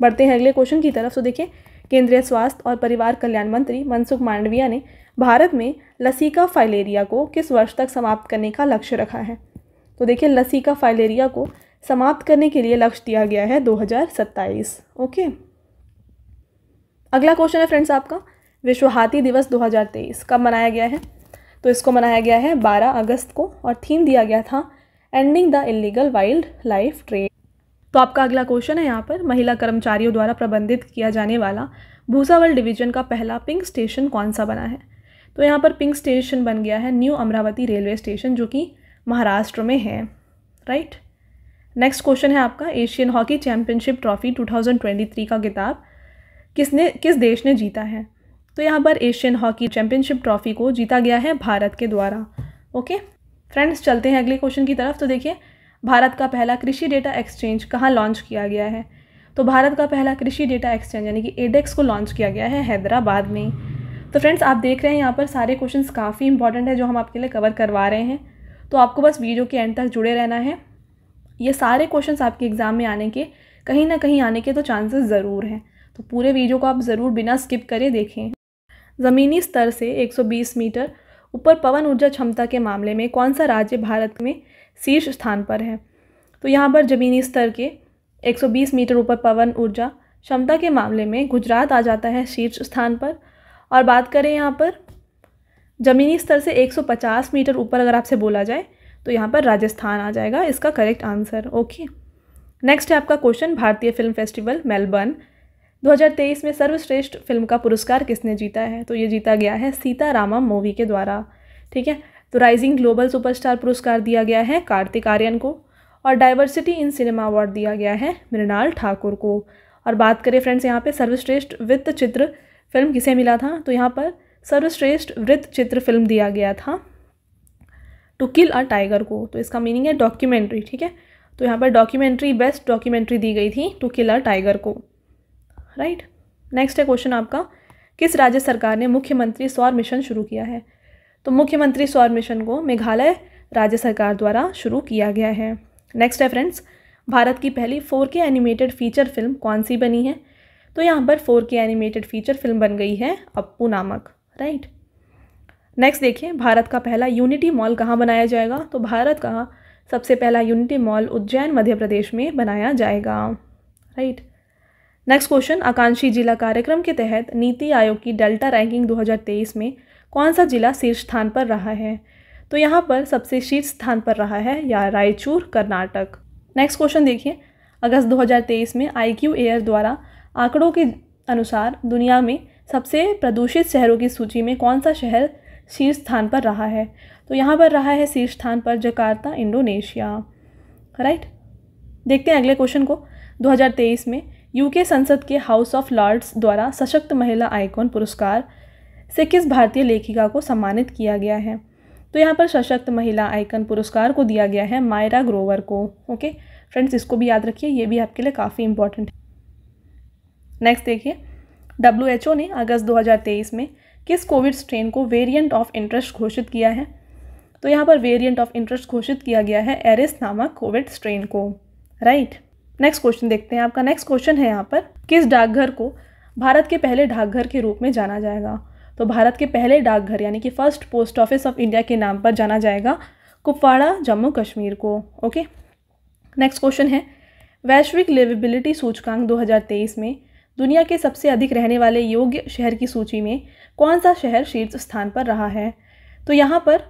S1: बढ़ते हैं अगले क्वेश्चन की तरफ़। तो देखिए, केंद्रीय स्वास्थ्य और परिवार कल्याण मंत्री मनसुख मांडविया ने भारत में लसीका फाइलेरिया को किस वर्ष तक समाप्त करने का लक्ष्य रखा है? तो देखिए, लसीका फाइलेरिया को समाप्त करने के लिए लक्ष्य दिया गया है 2027 ओके? अगला क्वेश्चन है फ्रेंड्स आपका। विश्व हाथी दिवस 2023 कब मनाया गया है? तो इसको मनाया गया है 12 अगस्त को और थीम दिया गया था ending the illegal wildlife trade तो आपका अगला क्वेश्चन है यहाँ पर। महिला कर्मचारियों द्वारा प्रबंधित किया जाने वाला भूसावल डिवीज़न का पहला पिंक स्टेशन कौन सा बना है? तो यहाँ पर पिंक स्टेशन बन गया है न्यू अमरावती रेलवे स्टेशन जो कि महाराष्ट्र में है राइट नेक्स्ट क्वेश्चन है आपका एशियन हॉकी चैम्पियनशिप ट्रॉफी 2023 का किताब किसने, किस देश ने जीता है? तो यहाँ पर एशियन हॉकी चैम्पियनशिप ट्रॉफी को जीता गया है भारत के द्वारा ओके फ्रेंड्स चलते हैं अगले क्वेश्चन की तरफ़। तो देखिए, भारत का पहला कृषि डेटा एक्सचेंज कहाँ लॉन्च किया गया है? तो भारत का पहला कृषि डेटा एक्सचेंज यानी कि एडेक्स को लॉन्च किया गया है हैदराबाद में। तो फ्रेंड्स, आप देख रहे हैं यहाँ पर सारे क्वेश्चंस काफ़ी इंपॉर्टेंट है जो हम आपके लिए कवर करवा रहे हैं। तो आपको बस वीडियो के एंड तक जुड़े रहना है। ये सारे क्वेश्चंस आपके एग्ज़ाम में आने के, कहीं ना कहीं आने के तो चांसेस ज़रूर हैं। तो पूरे वीडियो को आप ज़रूर बिना स्किप करे देखें। ज़मीनी स्तर से 120 मीटर, ऊपर पवन ऊर्जा क्षमता के मामले में कौन सा राज्य भारत में शीर्ष स्थान पर है? तो यहाँ पर ज़मीनी स्तर के 120 मीटर, ऊपर पवन ऊर्जा क्षमता के मामले में गुजरात आ जाता है शीर्ष स्थान पर। और बात करें यहाँ पर, ज़मीनी स्तर से 150 मीटर ऊपर अगर आपसे बोला जाए तो यहाँ पर राजस्थान आ जाएगा। इसका करेक्ट आंसर ओके नेक्स्ट है आपका क्वेश्चन भारतीय फ़िल्म फेस्टिवल मेलबर्न। 2023 में सर्वश्रेष्ठ फ़िल्म का पुरस्कार किसने जीता है? तो ये जीता गया है सीता रामम मूवी के द्वारा, ठीक है? तो राइजिंग ग्लोबल सुपरस्टार पुरस्कार दिया गया है कार्तिक आर्यन को और डाइवर्सिटी इन सिनेमा अवार्ड दिया गया है मृणाल ठाकुर को। और बात करें फ्रेंड्स यहाँ पे सर्वश्रेष्ठ वित्त चित्र फ़िल्म किसे मिला था? तो यहाँ पर सर्वश्रेष्ठ वृत्त चित्र फ़िल्म दिया गया था टू किल अ टाइगर को। तो इसका मीनिंग है डॉक्यूमेंट्री ठीक है? तो यहाँ पर डॉक्यूमेंट्री बेस्ट डॉक्यूमेंट्री दी गई थी टू किल अ टाइगर को। राइट नेक्स्ट है क्वेश्चन आपका। किस राज्य सरकार ने मुख्यमंत्री सौर मिशन शुरू किया है? तो मुख्यमंत्री सौर मिशन को मेघालय राज्य सरकार द्वारा शुरू किया गया है। नेक्स्ट है फ्रेंड्स भारत की पहली फोर के एनिमेटेड फीचर फ़िल्म कौन सी बनी है? तो यहाँ पर फोर के एनिमेटेड फीचर फ़िल्म बन गई है, अप्पू नामक राइट नेक्स्ट देखिए, भारत का पहला यूनिटी मॉल कहाँ बनाया जाएगा? तो भारत का सबसे पहला यूनिटी मॉल उज्जैन, मध्य प्रदेश में बनाया जाएगा राइट नेक्स्ट क्वेश्चन आकांक्षी जिला कार्यक्रम के तहत नीति आयोग की डेल्टा रैंकिंग 2023 में कौन सा जिला शीर्ष स्थान पर रहा है? तो यहाँ पर सबसे शीर्ष स्थान पर रहा है या रायचूर, कर्नाटक। नेक्स्ट क्वेश्चन देखिए, अगस्त 2023 में आई क्यू एयर द्वारा आंकड़ों के अनुसार दुनिया में सबसे प्रदूषित शहरों की सूची में कौन सा शहर शीर्ष स्थान पर रहा है? तो यहाँ पर रहा है शीर्ष स्थान पर जकार्ता, इंडोनेशिया। राइट देखते हैं अगले क्वेश्चन को। 2023 में यूके संसद के हाउस ऑफ़ लॉर्ड्स द्वारा सशक्त महिला आइकॉन पुरस्कार से किस भारतीय लेखिका को सम्मानित किया गया है? तो यहाँ पर सशक्त महिला आइकन पुरस्कार को दिया गया है मायरा ग्रोवर को। ओके फ्रेंड्स इसको भी याद रखिए, ये भी आपके लिए काफ़ी इंपॉर्टेंट है। नेक्स्ट देखिए डब्ल्यू ने अगस्त 2023 में किस कोविड स्ट्रेन को वेरिएंट ऑफ़ इंटरेस्ट घोषित किया है? तो यहाँ पर वेरिएंट ऑफ़ इंटरेस्ट घोषित किया गया है एरिस नामक कोविड स्ट्रेन को राइट नेक्स्ट क्वेश्चन देखते हैं आपका। नेक्स्ट क्वेश्चन है यहाँ पर, किस डाकघर को भारत के पहले डाकघर के रूप में जाना जाएगा? तो भारत के पहले डाकघर, यानी कि first post office of India के नाम पर जाना जाएगा कुपवाड़ा, जम्मू कश्मीर को ओके नेक्स्ट क्वेश्चन है, वैश्विक लिवेबिलिटी सूचकांक 2023 में दुनिया के सबसे अधिक रहने वाले योग्य शहर की सूची में कौन सा शहर शीर्ष स्थान पर रहा है? तो यहाँ पर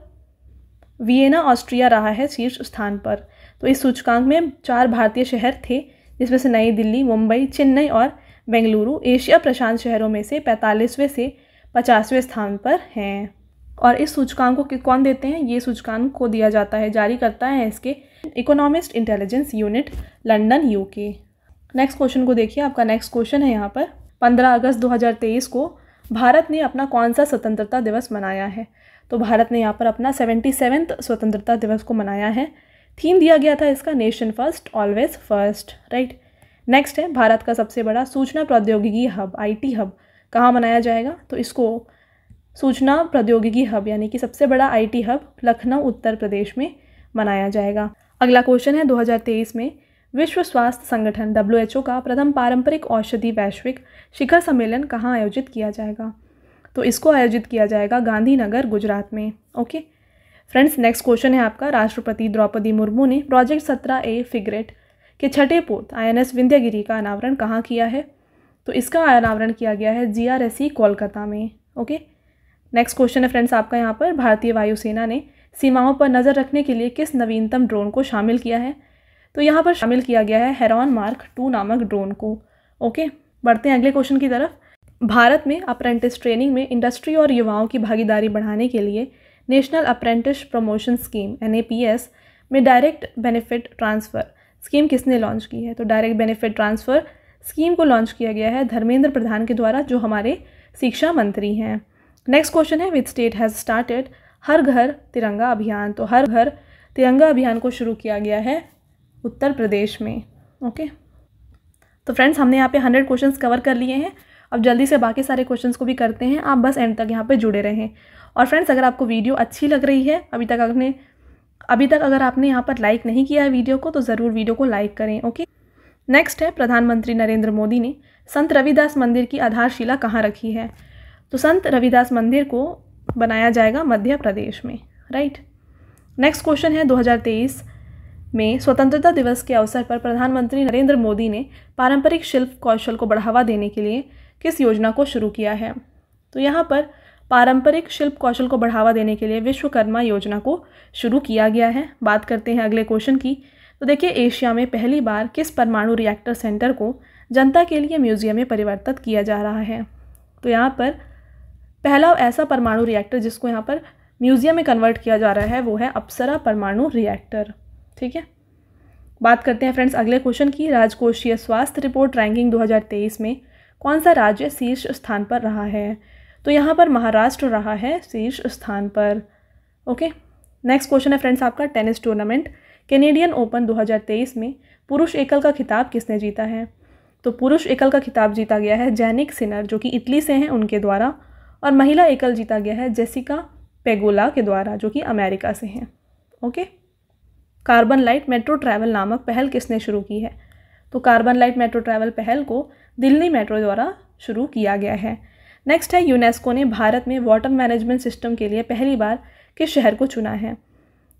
S1: वियना, ऑस्ट्रिया रहा है शीर्ष स्थान पर। तो इस सूचकांक में चार भारतीय शहर थे, जिसमें से नई दिल्ली, मुंबई, चेन्नई और बेंगलुरु एशिया प्रशांत शहरों में से पैंतालीसवें से पचासवें स्थान पर हैं। और इस सूचकांक को कौन देते हैं? ये सूचकांक को दिया जाता है जारी करता है इसके economist intelligence unit London UK next question को देखिए, आपका नेक्स्ट क्वेश्चन है यहाँ पर। 15 अगस्त 2023 को भारत ने अपना कौन सा स्वतंत्रता दिवस मनाया है? तो भारत ने यहाँ पर अपना सेवेंटी सेवेंथ स्वतंत्रता दिवस को मनाया है। थीम दिया गया था इसका nation first always first right next है, भारत का सबसे बड़ा सूचना प्रौद्योगिकी हब आईटी हब, कहाँ मनाया जाएगा? तो इसको सूचना प्रौद्योगिकी हब, यानी कि सबसे बड़ा आईटी हब, लखनऊ, उत्तर प्रदेश में मनाया जाएगा। अगला क्वेश्चन है 2023 में विश्व स्वास्थ्य संगठन डब्ल्यूएचओ का प्रथम पारंपरिक औषधि वैश्विक शिखर सम्मेलन कहाँ आयोजित किया जाएगा? तो इसको आयोजित किया जाएगा गांधीनगर, गुजरात में। ओके? फ्रेंड्स, नेक्स्ट क्वेश्चन है आपका। राष्ट्रपति द्रौपदी मुर्मू ने प्रोजेक्ट सत्रह ए फिगरेट के छठे पोत आई एन एस विंध्यगिरी का अनावरण कहाँ किया है? तो इसका अनावरण किया गया है जी आर एस कोलकाता में। ओके? नेक्स्ट क्वेश्चन है फ्रेंड्स आपका यहाँ पर। भारतीय वायुसेना ने सीमाओं पर नज़र रखने के लिए किस नवीनतम ड्रोन को शामिल किया है? तो यहाँ पर शामिल किया गया है हेरॉन मार्क टू नामक ड्रोन को। ओके, बढ़ते हैं अगले क्वेश्चन की तरफ़। भारत में अप्रेंटिस ट्रेनिंग में इंडस्ट्री और युवाओं की भागीदारी बढ़ाने के लिए national apprentice promotion scheme NAPS में डायरेक्ट बेनिफिट ट्रांसफ़र स्कीम किसने लॉन्च की है? तो डायरेक्ट बेनिफिट ट्रांसफ़र स्कीम को लॉन्च किया गया है धर्मेंद्र प्रधान के द्वारा, जो हमारे शिक्षा मंत्री हैं। नेक्स्ट क्वेश्चन है which state has started Har Ghar Tiranga अभियान? तो हर घर तिरंगा अभियान को शुरू किया गया है उत्तर प्रदेश में ओके तो फ्रेंड्स हमने यहाँ पे हंड्रेड क्वेश्चंस कवर कर लिए हैं। अब जल्दी से बाकी सारे क्वेश्चंस को भी करते हैं। आप बस एंड तक यहाँ पे जुड़े रहें। और फ्रेंड्स अगर आपको वीडियो अच्छी लग रही है, अभी तक आपने, अभी तक अगर आपने यहाँ पर लाइक नहीं किया है वीडियो को तो ज़रूर वीडियो को लाइक करें ओके नेक्स्ट है, प्रधानमंत्री नरेंद्र मोदी ने संत रविदास मंदिर की आधारशिला कहाँ रखी है? तो संत रविदास मंदिर को बनाया जाएगा मध्य प्रदेश में राइट नेक्स्ट क्वेश्चन है 2023 में स्वतंत्रता दिवस के अवसर पर प्रधानमंत्री नरेंद्र मोदी ने पारंपरिक शिल्प कौशल को बढ़ावा देने के लिए किस योजना को शुरू किया है? तो यहाँ पर पारंपरिक शिल्प कौशल को बढ़ावा देने के लिए विश्वकर्मा योजना को शुरू किया गया है। बात करते हैं अगले क्वेश्चन की। तो देखिए, एशिया में पहली बार किस परमाणु रिएक्टर सेंटर को जनता के लिए म्यूज़ियम में परिवर्तित किया जा रहा है? तो यहाँ पर पहला ऐसा परमाणु रिएक्टर जिसको यहाँ पर म्यूज़ियम में कन्वर्ट किया जा रहा है, वो है अप्सरा परमाणु रिएक्टर। ठीक है? बात करते हैं फ्रेंड्स अगले क्वेश्चन की। राजकोषीय स्वास्थ्य रिपोर्ट रैंकिंग 2023 में कौन सा राज्य शीर्ष स्थान पर रहा है? तो यहाँ पर महाराष्ट्र रहा है शीर्ष स्थान पर। ओके? नेक्स्ट क्वेश्चन है फ्रेंड्स आपका, टेनिस टूर्नामेंट। कैनेडियन ओपन 2023 में पुरुष एकल का खिताब किसने जीता है? तो पुरुष एकल का खिताब जीता गया है जैनिक सिनर, जो कि इटली से हैं उनके द्वारा, और महिला एकल जीता गया है जेसिका पेगोला के द्वारा, जो कि अमेरिका से हैं। Okay? Carbon lite metro travel नामक पहल किसने शुरू की है? तो कार्बन लाइट मेट्रो ट्रैवल पहल को दिल्ली मेट्रो द्वारा शुरू किया गया है। नेक्स्ट है, यूनेस्को ने भारत में वाटर मैनेजमेंट सिस्टम के लिए पहली बार किस शहर को चुना है?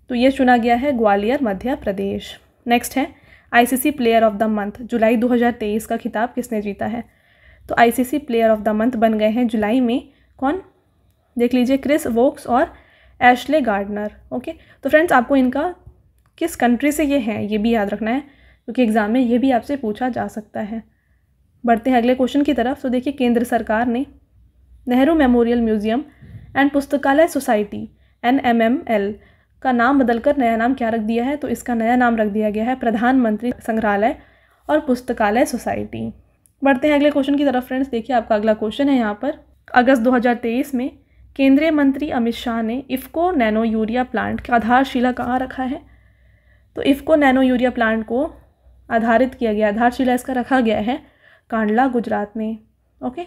S1: तो ये चुना गया है ग्वालियर, मध्य प्रदेश। नेक्स्ट है ICC player of the month जुलाई 2023 का खिताब किसने जीता है? तो ICC player of the month बन गए हैं जुलाई में कौन? देख लीजिए, क्रिस वोक्स और एशले गार्डनर, ओके? तो फ्रेंड्स, आपको इनका किस कंट्री से ये हैं, ये भी याद रखना है, क्योंकि एग्ज़ाम में ये भी आपसे पूछा जा सकता है। बढ़ते हैं अगले क्वेश्चन की तरफ़ तो देखिए केंद्र सरकार ने नेहरू मेमोरियल म्यूज़ियम एंड पुस्तकालय society N M M L का नाम बदलकर नया नाम क्या रख दिया है? तो इसका नया नाम रख दिया गया है प्रधानमंत्री संग्रहालय और पुस्तकालय सोसाइटी। बढ़ते हैं अगले क्वेश्चन की तरफ़ फ्रेंड्स देखिए आपका अगला क्वेश्चन है यहाँ पर। अगस्त 2023 में केंद्रीय मंत्री अमित शाह ने इफ़को नैनो यूरिया प्लांट की आधारशिला कहाँ रखा है? तो इफ़को नैनो यूरिया प्लांट को आधारित किया गया, आधारशिला इसका रखा गया है कांडला, गुजरात में। ओके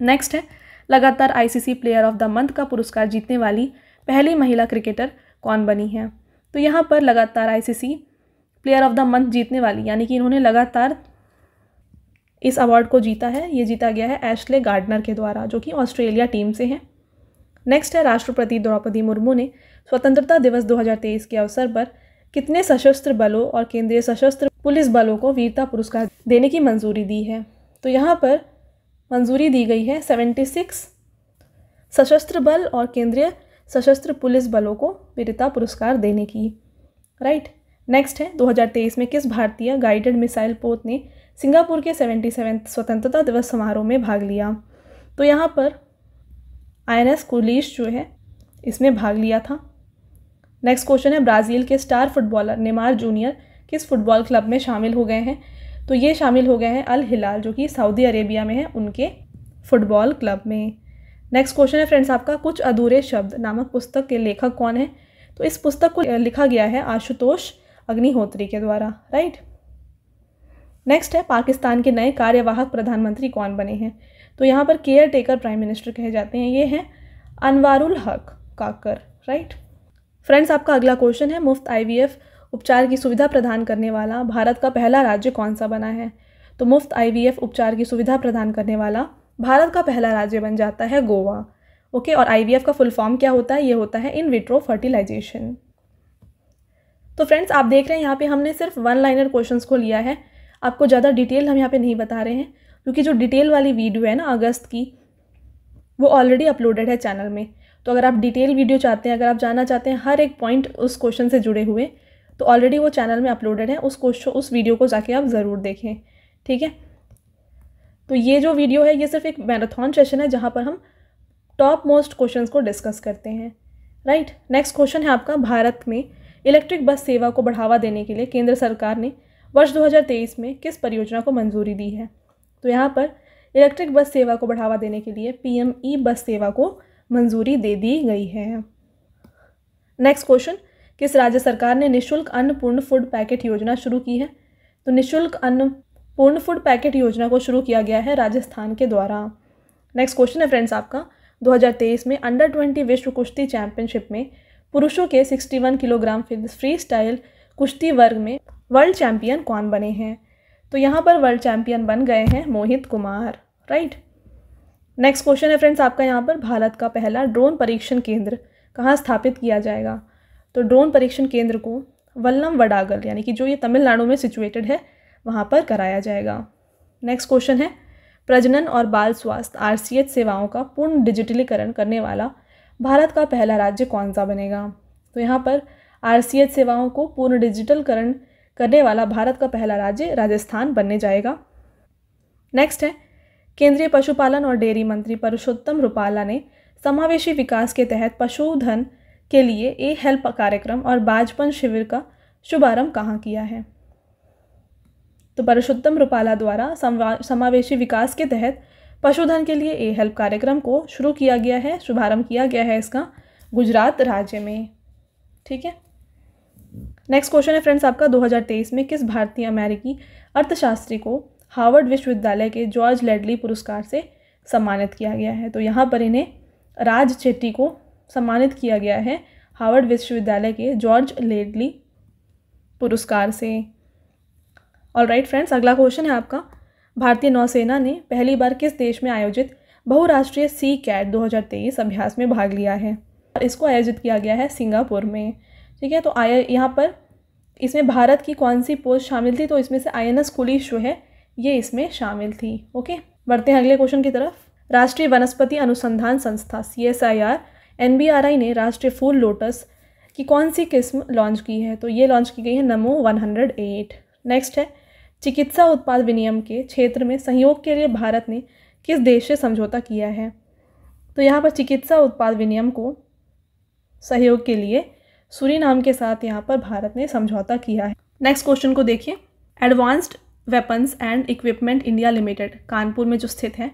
S1: नेक्स्ट है, लगातार ICC player of the month का पुरस्कार जीतने वाली पहली महिला क्रिकेटर कौन बनी है? तो यहाँ पर लगातार ICC player of the month जीतने वाली, यानी कि इन्होंने लगातार इस अवार्ड को जीता है। ये जीता गया है एशले गार्डनर के द्वारा, जो कि ऑस्ट्रेलिया टीम से हैं। नेक्स्ट है, राष्ट्रपति द्रौपदी मुर्मू ने स्वतंत्रता दिवस 2023 के अवसर पर कितने सशस्त्र बलों और केंद्रीय सशस्त्र पुलिस बलों को वीरता पुरस्कार देने की मंजूरी दी है। तो यहाँ पर मंजूरी दी गई है 76 सशस्त्र बल और केंद्रीय सशस्त्र पुलिस बलों को वीरता पुरस्कार देने की। राइट, नेक्स्ट है 2023 में किस भारतीय गाइडेड मिसाइल पोत ने सिंगापुर के सेवेंटी स्वतंत्रता दिवस समारोह में भाग लिया? तो यहाँ पर आई एन एस जो है, इसमें भाग लिया था। नेक्स्ट क्वेश्चन है, ब्राज़ील के स्टार फुटबॉलर नेमार जूनियर किस फुटबॉल क्लब में शामिल हो गए हैं? तो ये शामिल हो गए हैं अल हिलाल, जो कि सऊदी अरेबिया में है, उनके फुटबॉल क्लब में। नेक्स्ट क्वेश्चन है फ्रेंड्स आपका कुछ अधूरे शब्द नामक पुस्तक के लेखक कौन है? तो इस पुस्तक को लिखा गया है आशुतोष अग्निहोत्री के द्वारा राइट नेक्स्ट है, पाकिस्तान के नए कार्यवाहक प्रधानमंत्री कौन बने हैं? तो यहाँ पर केयर टेकर प्राइम मिनिस्टर कहे जाते हैं, ये हैं अनवारुल हक काकर राइट फ्रेंड्स आपका अगला क्वेश्चन है, मुफ़्त आईवीएफ उपचार की सुविधा प्रदान करने वाला भारत का पहला राज्य कौन सा बना है? तो मुफ़्त आईवीएफ उपचार की सुविधा प्रदान करने वाला भारत का पहला राज्य बन जाता है गोवा। ओके और आईवीएफ का फुल फॉर्म क्या होता है? ये होता है इन विट्रो फर्टिलाइजेशन तो फ्रेंड्स आप देख रहे हैं, यहाँ पे हमने सिर्फ़ वन लाइनर क्वेश्चंस को लिया है। आपको ज़्यादा डिटेल हम यहाँ पे नहीं बता रहे हैं, क्योंकि जो डिटेल वाली वीडियो है ना, अगस्त की, वो ऑलरेडी अपलोडेड है चैनल में। तो अगर आप डिटेल वीडियो चाहते हैं, अगर आप जानना चाहते हैं हर एक पॉइंट उस क्वेश्चन से जुड़े हुए तो ऑलरेडी वो चैनल में अपलोडेड है, उस क्वेश्चन उस वीडियो को जाके आप ज़रूर देखें, ठीक है? तो ये जो वीडियो है, ये सिर्फ़ एक मैराथन सेशन है, जहाँ पर हम टॉप मोस्ट क्वेश्चंस को डिस्कस करते हैं राइट नेक्स्ट क्वेश्चन है आपका भारत में इलेक्ट्रिक बस सेवा को बढ़ावा देने के लिए केंद्र सरकार ने वर्ष 2023 में किस परियोजना को मंजूरी दी है? तो यहाँ पर इलेक्ट्रिक बस सेवा को बढ़ावा देने के लिए पीएम ई बस सेवा को मंजूरी दे दी गई है। नेक्स्ट क्वेश्चन किस राज्य सरकार ने निशुल्क अन्नपूर्ण फ़ूड पैकेट योजना शुरू की है? तो निशुल्क अन्न पूर्ण फ़ूड पैकेट योजना को शुरू किया गया है राजस्थान के द्वारा। नेक्स्ट क्वेश्चन है फ्रेंड्स आपका। 2023 में अंडर 20 विश्व कुश्ती चैंपियनशिप में पुरुषों के 61 किलोग्राम फ्री स्टाइल कुश्ती वर्ग में वर्ल्ड चैंपियन कौन बने हैं? तो यहाँ पर वर्ल्ड चैंपियन बन गए हैं Mohit Kumar right next question है फ्रेंड्स आपका यहाँ पर भारत का पहला ड्रोन परीक्षण केंद्र कहाँ स्थापित किया जाएगा? तो ड्रोन परीक्षण केंद्र को वल्लम वडागल, यानी कि जो ये तमिलनाडु में सिचुएटेड है, वहाँ पर कराया जाएगा। नेक्स्ट क्वेश्चन है, प्रजनन और बाल स्वास्थ्य आरसीएच सेवाओं का पूर्ण डिजिटलीकरण करने वाला भारत का पहला राज्य कौन सा बनेगा? तो यहाँ पर आरसीएच सेवाओं को पूर्ण डिजिटलकरण करने वाला भारत का पहला राज्य राजस्थान बनने जाएगा। नेक्स्ट है केंद्रीय पशुपालन और डेयरी मंत्री परषोत्तम रुपाला ने समावेशी विकास के तहत पशुधन के लिए ए हेल्प कार्यक्रम और बाजपन शिविर का शुभारंभ कहाँ किया है? तो परषोत्तम रुपाला द्वारा समावेशी विकास के तहत पशुधन के लिए ए हेल्प कार्यक्रम को शुरू किया गया है, शुभारंभ किया गया है इसका गुजरात राज्य में। ठीक है? नेक्स्ट क्वेश्चन है फ्रेंड्स आपका 2023 में किस भारतीय अमेरिकी अर्थशास्त्री को हार्वर्ड विश्वविद्यालय के जॉर्ज लेडली पुरस्कार से सम्मानित किया गया है। तो यहाँ पर इन्हें राज चेट्टी को सम्मानित किया गया है हार्वर्ड विश्वविद्यालय के जॉर्ज लेडली पुरस्कार से। ऑल राइट फ्रेंड्स अगला क्वेश्चन है आपका। भारतीय नौसेना ने पहली बार किस देश में आयोजित बहुराष्ट्रीय सी कैट 2023 अभ्यास में भाग लिया है? इसको आयोजित किया गया है सिंगापुर में। ठीक है तो आया, यहाँ पर इसमें भारत की कौन सी पोस्ट शामिल थी? तो इसमें से आई एन एस कुलिश है ये इसमें शामिल थी, ओके? बढ़ते हैं अगले क्वेश्चन की तरफ़। राष्ट्रीय वनस्पति अनुसंधान संस्था C S I R N B R I ने राष्ट्रीय फूल लोटस की कौन सी किस्म लॉन्च की है? तो ये लॉन्च की गई है नमो 108 नेक्स्ट है, चिकित्सा उत्पाद विनियम के क्षेत्र में सहयोग के लिए भारत ने किस देश से समझौता किया है? तो यहाँ पर चिकित्सा उत्पाद विनियम को सहयोग के लिए सूरी नाम के साथ यहाँ पर भारत ने समझौता किया है। नेक्स्ट क्वेश्चन को देखिए। Advanced weapons and equipment India limited Kanpur में जो स्थित है,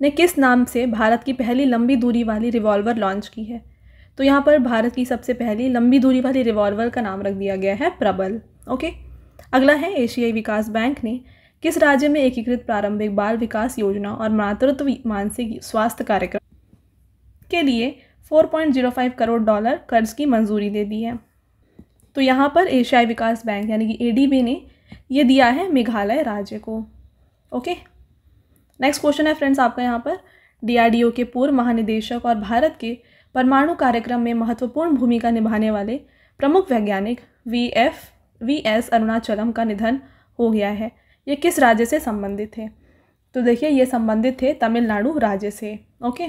S1: ने किस नाम से भारत की पहली लंबी दूरी वाली रिवॉल्वर लॉन्च की है? तो यहाँ पर भारत की सबसे पहली लंबी दूरी वाली रिवॉल्वर का नाम रख दिया गया है प्रबल ओके अगला है एशियाई विकास बैंक ने किस राज्य में एकीकृत प्रारंभिक बाल विकास योजना और मातृत्व मानसिक स्वास्थ्य कार्यक्रम के लिए 4.05 करोड़ डॉलर कर्ज की मंजूरी दे दी है? तो यहाँ पर एशियाई विकास बैंक, यानी कि एडीबी ने ये दिया है मेघालय राज्य को। ओके नेक्स्ट क्वेश्चन है फ्रेंड्स आपका यहाँ पर। डीआरडीओ के पूर्व महानिदेशक और भारत के परमाणु कार्यक्रम में महत्वपूर्ण भूमिका निभाने वाले प्रमुख वैज्ञानिक V F V S Arunachalam का निधन हो गया है। ये किस राज्य से संबंधित थे? तो देखिए, ये संबंधित थे तमिलनाडु राज्य से। ओके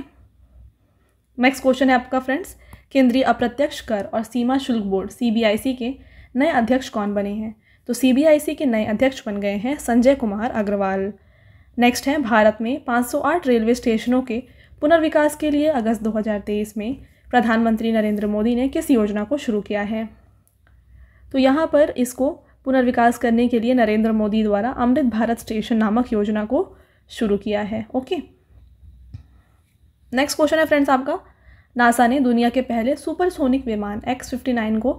S1: नेक्स्ट क्वेश्चन है आपका फ्रेंड्स केंद्रीय अप्रत्यक्ष कर और सीमा शुल्क बोर्ड सीबीआईसी के नए अध्यक्ष कौन बने हैं? तो सीबीआईसी के नए अध्यक्ष बन गए हैं संजय कुमार अग्रवाल। नेक्स्ट है भारत में 508 रेलवे स्टेशनों के पुनर्विकास के लिए अगस्त 2023 में प्रधानमंत्री नरेंद्र मोदी ने किस योजना को शुरू किया है? तो यहाँ पर इसको पुनर्विकास करने के लिए नरेंद्र मोदी द्वारा अमृत भारत स्टेशन नामक योजना को शुरू किया है। ओके। नेक्स्ट क्वेश्चन है फ्रेंड्स आपका। नासा ने दुनिया के पहले सुपरसोनिक विमान एक्स फिफ्टी नाइन को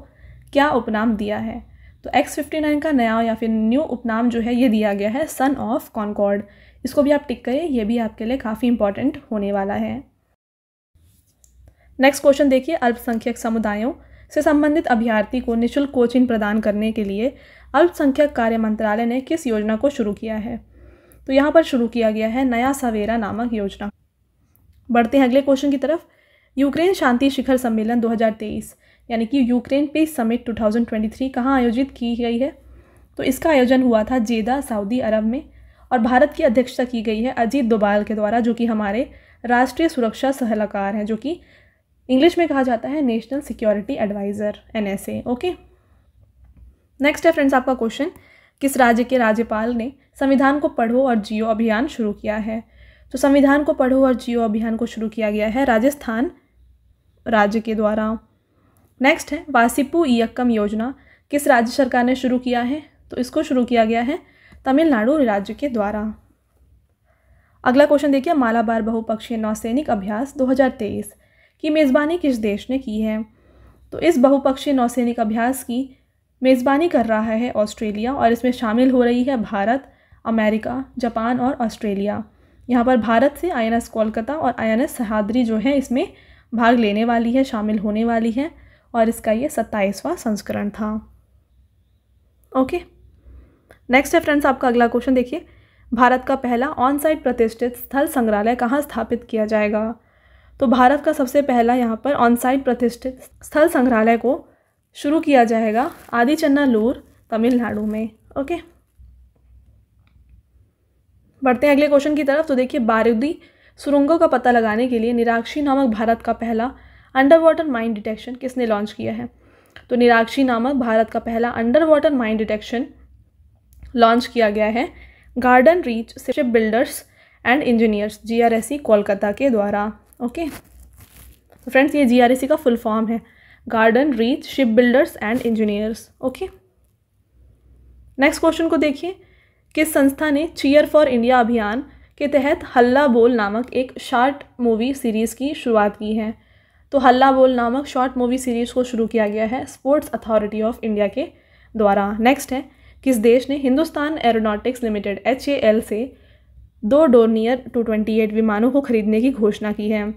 S1: क्या उपनाम दिया है? तो एक्स फिफ्टी नाइन का नया या फिर न्यू उपनाम जो है, ये दिया गया है सन ऑफ़ कॉनकॉर्ड इसको भी आप टिक करें, ये भी आपके लिए काफ़ी इंपॉर्टेंट होने वाला है। नेक्स्ट क्वेश्चन देखिए, अल्पसंख्यक समुदायों से संबंधित अभ्यर्थी को निःशुल्क कोचिंग प्रदान करने के लिए अल्पसंख्यक कार्य मंत्रालय ने किस योजना को शुरू किया है? तो यहाँ पर शुरू किया गया है नया सवेरा नामक योजना। बढ़ते हैं अगले क्वेश्चन की तरफ़। यूक्रेन शांति शिखर सम्मेलन 2023 यानी कि यूक्रेन पीस समिट 2023 कहाँ आयोजित की गई है? तो इसका आयोजन हुआ था जेदा, सऊदी अरब में और भारत की अध्यक्षता की गई है अजीत दोबाल के द्वारा, जो कि हमारे राष्ट्रीय सुरक्षा सलाहकार हैं, जो कि इंग्लिश में कहा जाता है national security adviser NSA okay next है फ्रेंड्स आपका क्वेश्चन किस राज्य के राज्यपाल ने संविधान को पढ़ो और जियो अभियान शुरू किया है? तो संविधान को पढ़ो और जियो अभियान को शुरू किया गया है राजस्थान राज्य के द्वारा। नेक्स्ट है, वासिपू इयक्कम योजना। किस राज्य सरकार ने शुरू किया है? तो इसको शुरू किया गया है तमिलनाडु राज्य के द्वारा। अगला क्वेश्चन देखिए, मालाबार बहुपक्षीय नौसैनिक अभ्यास 2023 की मेज़बानी किस देश ने की है? तो इस बहुपक्षीय नौसैनिक अभ्यास की मेज़बानी कर रहा है ऑस्ट्रेलिया और इसमें शामिल हो रही है भारत, अमेरिका, जापान और ऑस्ट्रेलिया। यहाँ पर भारत से आईएनएस कोलकाता और आई एन सहाद्री जो है, इसमें भाग लेने वाली है, शामिल होने वाली है। और इसका ये सत्ताईसवां संस्करण था। ओके नेक्स्ट है फ्रेंड्स आपका अगला क्वेश्चन देखिए। भारत का पहला ऑन साइट प्रतिष्ठित स्थल संग्रहालय कहाँ स्थापित किया जाएगा? तो भारत का सबसे पहला यहाँ पर ऑन साइट प्रतिष्ठित स्थल संग्रहालय को शुरू किया जाएगा आदि लूर, तमिलनाडु में। ओके बढ़ते हैं अगले क्वेश्चन की तरफ़। तो देखिए, बारूदी सुरंगों का पता लगाने के लिए निराक्षी नामक भारत का पहला अंडर वाटर माइन डिटेक्शन किसने लॉन्च किया है? तो निराक्षी नामक भारत का पहला under water mine detection launch किया गया है Garden Reach ship builders and engineers GRSC Kolkata के द्वारा। ओके तो फ्रेंड्स ये जीआरएससी का फुल फॉर्म है। Garden Reach ship builders and engineers okay next question को देखिए। किस संस्था ने चीयर फॉर इंडिया अभियान के तहत हल्ला बोल नामक एक शार्ट मूवी सीरीज़ की शुरुआत की है? तो हल्ला बोल नामक शॉर्ट मूवी सीरीज़ को शुरू किया गया है स्पोर्ट्स अथॉरिटी ऑफ़ इंडिया के द्वारा। नेक्स्ट है, किस देश ने हिंदुस्तान एरोनॉटिक्स लिमिटेड, एचएएल से दो डोरनियर टू ट्वेंटी एट विमानों को खरीदने की घोषणा की है?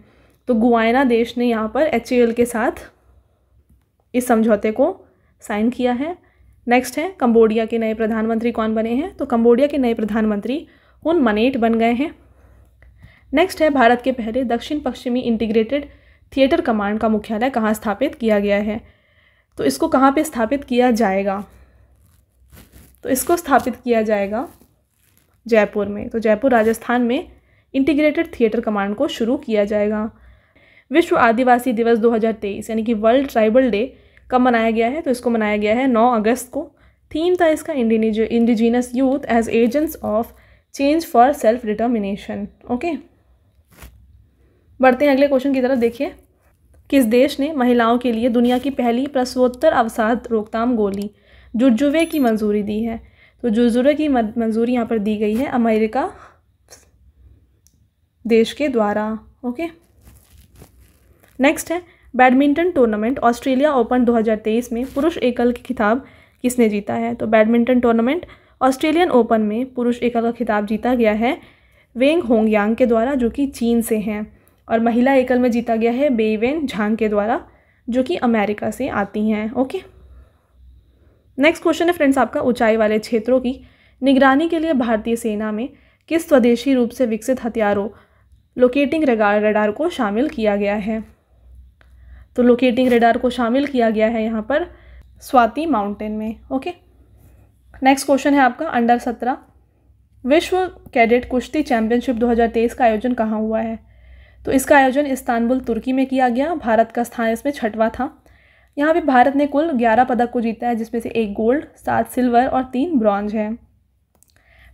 S1: तो गुआना देश ने यहाँ पर एच के साथ इस समझौते को साइन किया है। नेक्स्ट है, कंबोडिया के नए प्रधानमंत्री कौन बने हैं? तो कंबोडिया के नए प्रधानमंत्री उन मनेट बन गए हैं। नेक्स्ट है, भारत के पहले दक्षिण पश्चिमी इंटीग्रेटेड थिएटर कमांड का मुख्यालय कहाँ स्थापित किया गया है? तो इसको कहाँ पे स्थापित किया जाएगा? तो इसको स्थापित किया जाएगा जयपुर में। तो जयपुर राजस्थान में इंटीग्रेटेड थिएटर कमांड को शुरू किया जाएगा। विश्व आदिवासी दिवस 2023 यानी कि वर्ल्ड ट्राइबल डे कब मनाया गया है? तो इसको मनाया गया है 9 अगस्त को। थीम था इसका indigenous youth as agents of change for self determination. Okay? बढ़ते हैं, अगले क्वेश्चन की तरफ़ देखिए। किस देश ने महिलाओं के लिए दुनिया की पहली प्रसवोत्तर अवसाद रोकथाम गोली जुर्जुवे की मंजूरी दी है? तो जुर्जुवे की मंजूरी यहाँ पर दी गई है अमेरिका देश के द्वारा, ओके? नेक्स्ट है, बैडमिंटन टूर्नामेंट ऑस्ट्रेलिया ओपन 2023 में पुरुष एकल के खिताब किसने जीता है? तो बैडमिंटन टूर्नामेंट ऑस्ट्रेलियन ओपन में पुरुष एकल का खिताब जीता गया है वेंग होंगयांग के द्वारा, जो कि चीन से हैं। और महिला एकल में जीता गया है बेवेन झांग के द्वारा, जो कि अमेरिका से आती हैं, ओके? नेक्स्ट क्वेश्चन है फ्रेंड्स आपका ऊंचाई वाले क्षेत्रों की। निगरानी के लिए भारतीय सेना में किस स्वदेशी रूप से विकसित हथियारों लोकेटिंग रेडार रेडार को शामिल किया गया है? तो लोकेटिंग रेडार को शामिल किया गया है यहाँ पर स्वाति माउंटेन में, ओके? नेक्स्ट क्वेश्चन है आपका अंडर सत्रह। विश्व कैडेट कुश्ती चैंपियनशिप 2023 का आयोजन कहाँ हुआ है? तो इसका आयोजन इस्तानबुल तुर्की में किया गया। भारत का स्थान इसमें छठवा था। यहाँ पे भारत ने कुल ग्यारह पदक को जीता है, जिसमें से एक गोल्ड, सात सिल्वर और तीन ब्रॉन्ज है।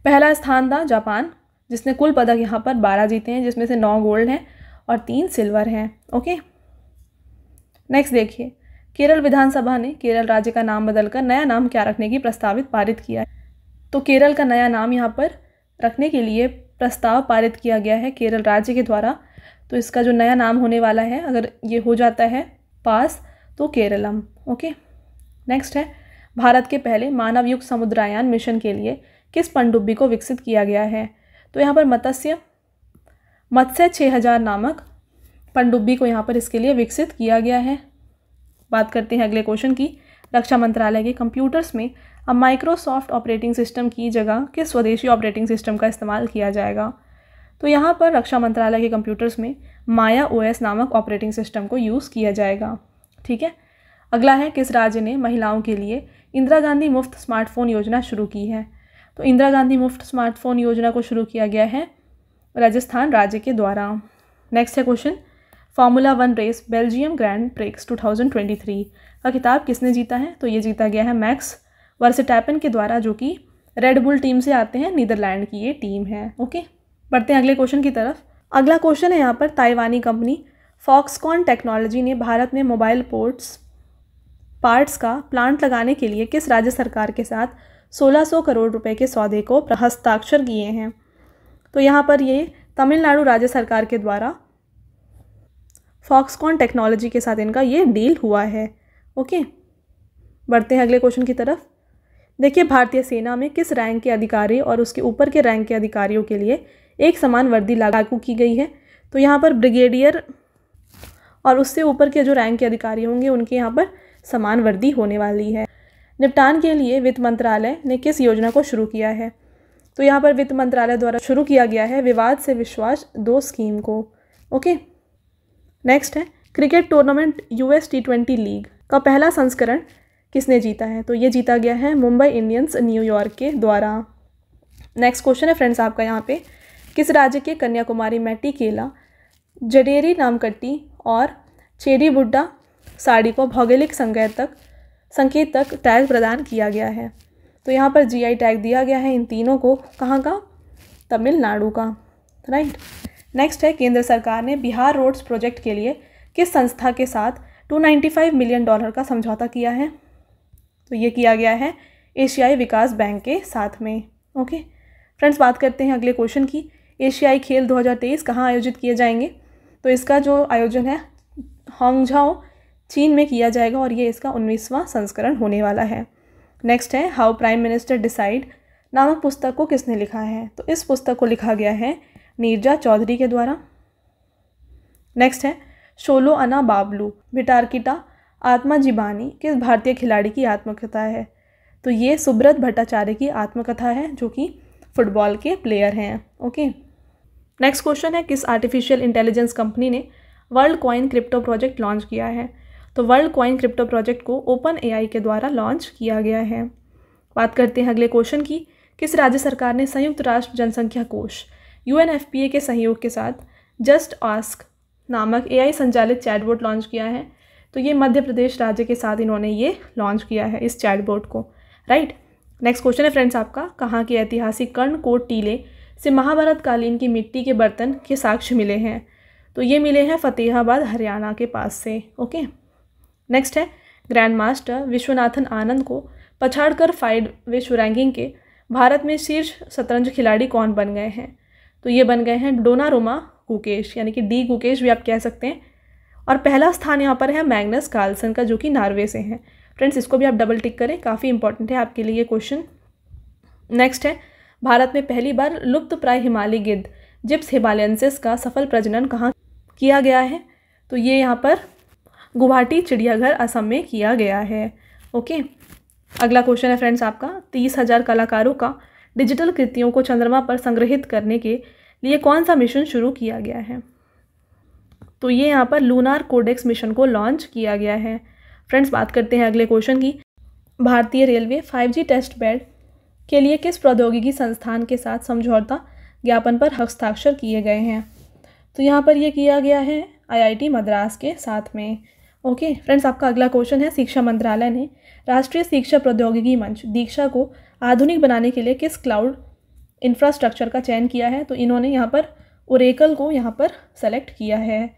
S1: पहला स्थान था जापान, जिसने कुल पदक यहाँ पर बारह जीते हैं, जिसमें से नौ गोल्ड हैं और तीन सिल्वर हैं। ओके? नेक्स्ट देखिए। केरल विधानसभा ने केरल राज्य का नाम बदलकर नया नाम क्या रखने की प्रस्तावित पारित किया है? तो केरल का नया नाम यहाँ पर रखने के लिए प्रस्ताव पारित किया गया है केरल राज्य के द्वारा। तो इसका जो नया नाम होने वाला है, अगर ये हो जाता है पास तो केरलम, ओके? नेक्स्ट है, भारत के पहले मानव युक्त समुद्रायन मिशन के लिए किस पनडुब्बी को विकसित किया गया है? तो यहाँ पर मत्स्य मत्स्य छः हज़ार नामक पनडुब्बी को यहाँ पर इसके लिए विकसित किया गया है। बात करते हैं अगले क्वेश्चन की। रक्षा मंत्रालय के कंप्यूटर्स में अब माइक्रोसॉफ्ट ऑपरेटिंग सिस्टम की जगह किस स्वदेशी ऑपरेटिंग सिस्टम का इस्तेमाल किया जाएगा? तो यहाँ पर रक्षा मंत्रालय के कंप्यूटर्स में माया ओएस नामक ऑपरेटिंग सिस्टम को यूज़ किया जाएगा। ठीक है? अगला है, किस राज्य ने महिलाओं के लिए इंदिरा गांधी मुफ़्त स्मार्टफ़ोन योजना शुरू की है? तो इंदिरा गांधी मुफ़्त स्मार्टफ़ोन योजना को शुरू किया गया है राजस्थान राज्य के द्वारा। नेक्स्ट है question formula one race Belgium grand prix 2023 का खिताब किसने जीता है? तो ये जीता गया है मैक्स वर्सेटैपन के द्वारा, जो कि रेडबुल टीम से आते हैं नीदरलैंड की ये टीम है। ओके बढ़ते हैं अगले क्वेश्चन की तरफ़। अगला क्वेश्चन है यहाँ पर ताइवानी कंपनी फॉक्सकॉन टेक्नोलॉजी ने भारत में मोबाइल पोर्ट्स पार्ट्स का प्लांट लगाने के लिए किस राज्य सरकार के साथ 1600 करोड़ रुपए के सौदे को हस्ताक्षर किए हैं? तो यहाँ पर ये तमिलनाडु राज्य सरकार के द्वारा फॉक्सकॉन टेक्नोलॉजी के साथ इनका ये डील हुआ है। ओके बढ़ते हैं अगले क्वेश्चन की तरफ़। देखिए, भारतीय सेना में किस रैंक के अधिकारी और उसके ऊपर के रैंक के अधिकारियों के लिए एक समान वर्दी लागू की गई है। तो यहाँ पर ब्रिगेडियर और उससे ऊपर के जो रैंक के अधिकारी होंगे, उनके यहाँ पर समान वर्दी होने वाली है। निपटान के लिए वित्त मंत्रालय ने किस योजना को शुरू किया है? तो यहाँ पर वित्त मंत्रालय द्वारा शुरू किया गया है विवाद से विश्वास दो स्कीम को। ओके, नेक्स्ट है, cricket tournament US T twenty league का पहला संस्करण किसने जीता है? तो ये जीता गया है मुंबई इंडियंस न्यूयॉर्क के द्वारा। नेक्स्ट क्वेश्चन है फ्रेंड्स, आपका यहाँ पे किस राज्य के कन्याकुमारी मैटी केला जडेरी नामकट्टी और चेरी बुड्डा साड़ी को भौगोलिक संकेत तक संकेत तक टैग प्रदान किया गया है। तो यहाँ पर जीआई टैग दिया गया है इन तीनों को। कहाँ का? तमिलनाडु का। राइट नेक्स्ट है, केंद्र सरकार ने बिहार रोड्स प्रोजेक्ट के लिए किस संस्था के साथ 295 मिलियन डॉलर का समझौता किया है? तो ये किया गया है एशियाई विकास बैंक के साथ में। ओके फ्रेंड्स बात करते हैं अगले क्वेश्चन की। एशियाई खेल 2023 कहाँ आयोजित किए जाएँगे? तो इसका जो आयोजन है, हांगझाओ, चीन में किया जाएगा और ये इसका उन्नीसवां संस्करण होने वाला है। नेक्स्ट है, हाउ प्राइम मिनिस्टर डिसाइड नामक पुस्तक को किसने लिखा है? तो इस पुस्तक को लिखा गया है नीरजा चौधरी के द्वारा। नेक्स्ट है, शोलो अना बाबलू, भिटारकिटा, आत्मा जीबानी, किस भारतीय खिलाड़ी की आत्मकथा है? तो ये सुब्रत भट्टाचार्य की आत्मकथा है, जो कि फुटबॉल के प्लेयर हैं, ओके? नेक्स्ट क्वेश्चन है, किस आर्टिफिशियल इंटेलिजेंस कंपनी ने world coin crypto project launch किया है? तो वर्ल्ड कॉइन क्रिप्टो प्रोजेक्ट को ओपन एआई के द्वारा लॉन्च किया गया है। बात करते हैं अगले क्वेश्चन की, किस राज्य सरकार ने संयुक्त राष्ट्र जनसंख्या कोष यूएनएफपीए के सहयोग के साथ जस्ट आस्क नामक एआई संचालित चैटबोट लॉन्च किया है? तो ये मध्य प्रदेश राज्य के साथ इन्होंने ये लॉन्च किया है इस चैटबोट को राइट नेक्स्ट क्वेश्चन है फ्रेंड्स आपका, कहाँ के ऐतिहासिक कर्ण कोट टीले से महाभारत कालीन की मिट्टी के बर्तन के साक्ष्य मिले हैं। तो ये मिले हैं फतेहाबाद, हरियाणा के पास से। ओके? नेक्स्ट है ग्रैंड मास्टर विश्वनाथन आनंद को पछाड़कर फाइड विश्व रैंकिंग के भारत में शीर्ष शतरंज खिलाड़ी कौन बन गए हैं? तो ये बन गए हैं डोना रोमा कुकेश यानी कि डी कुकेश भी आप कह सकते हैं। और पहला स्थान यहाँ पर है मैग्नस कार्लसन का, जो कि नार्वे से है। फ्रेंड्स इसको भी आप डबल टिक करें, काफ़ी इंपॉर्टेंट है आपके लिए ये क्वेश्चन नेक्स्ट है भारत में पहली बार लुप्त प्राय हिमालय गिद्ध, जिप्स हिमालयंसिस का सफल प्रजनन कहाँ किया गया है? तो ये यहाँ पर गुवाहाटी, चिड़ियाघर, असम में किया गया है। ओके, अगला क्वेश्चन है फ्रेंड्स आपका। तीस हज़ार कलाकारों का डिजिटल कृतियों को चंद्रमा पर संग्रहित करने के लिए कौन सा मिशन शुरू किया गया है? तो ये यहाँ पर लूनार कोडेक्स मिशन को लॉन्च किया गया है। फ्रेंड्स बात करते हैं अगले क्वेश्चन की। भारतीय रेलवे 5G टेस्ट बेड के लिए किस प्रौद्योगिकी संस्थान के साथ समझौता ज्ञापन पर हस्ताक्षर किए गए हैं? तो यहाँ पर यह किया गया है आईआईटी मद्रास के साथ में। ओके, फ्रेंड्स, आपका अगला क्वेश्चन है शिक्षा मंत्रालय ने राष्ट्रीय शिक्षा प्रौद्योगिकी मंच दीक्षा को आधुनिक बनाने के लिए किस क्लाउड इंफ्रास्ट्रक्चर का चयन किया है? तो इन्होंने यहाँ पर ओरेकल को यहाँ पर सेलेक्ट किया है।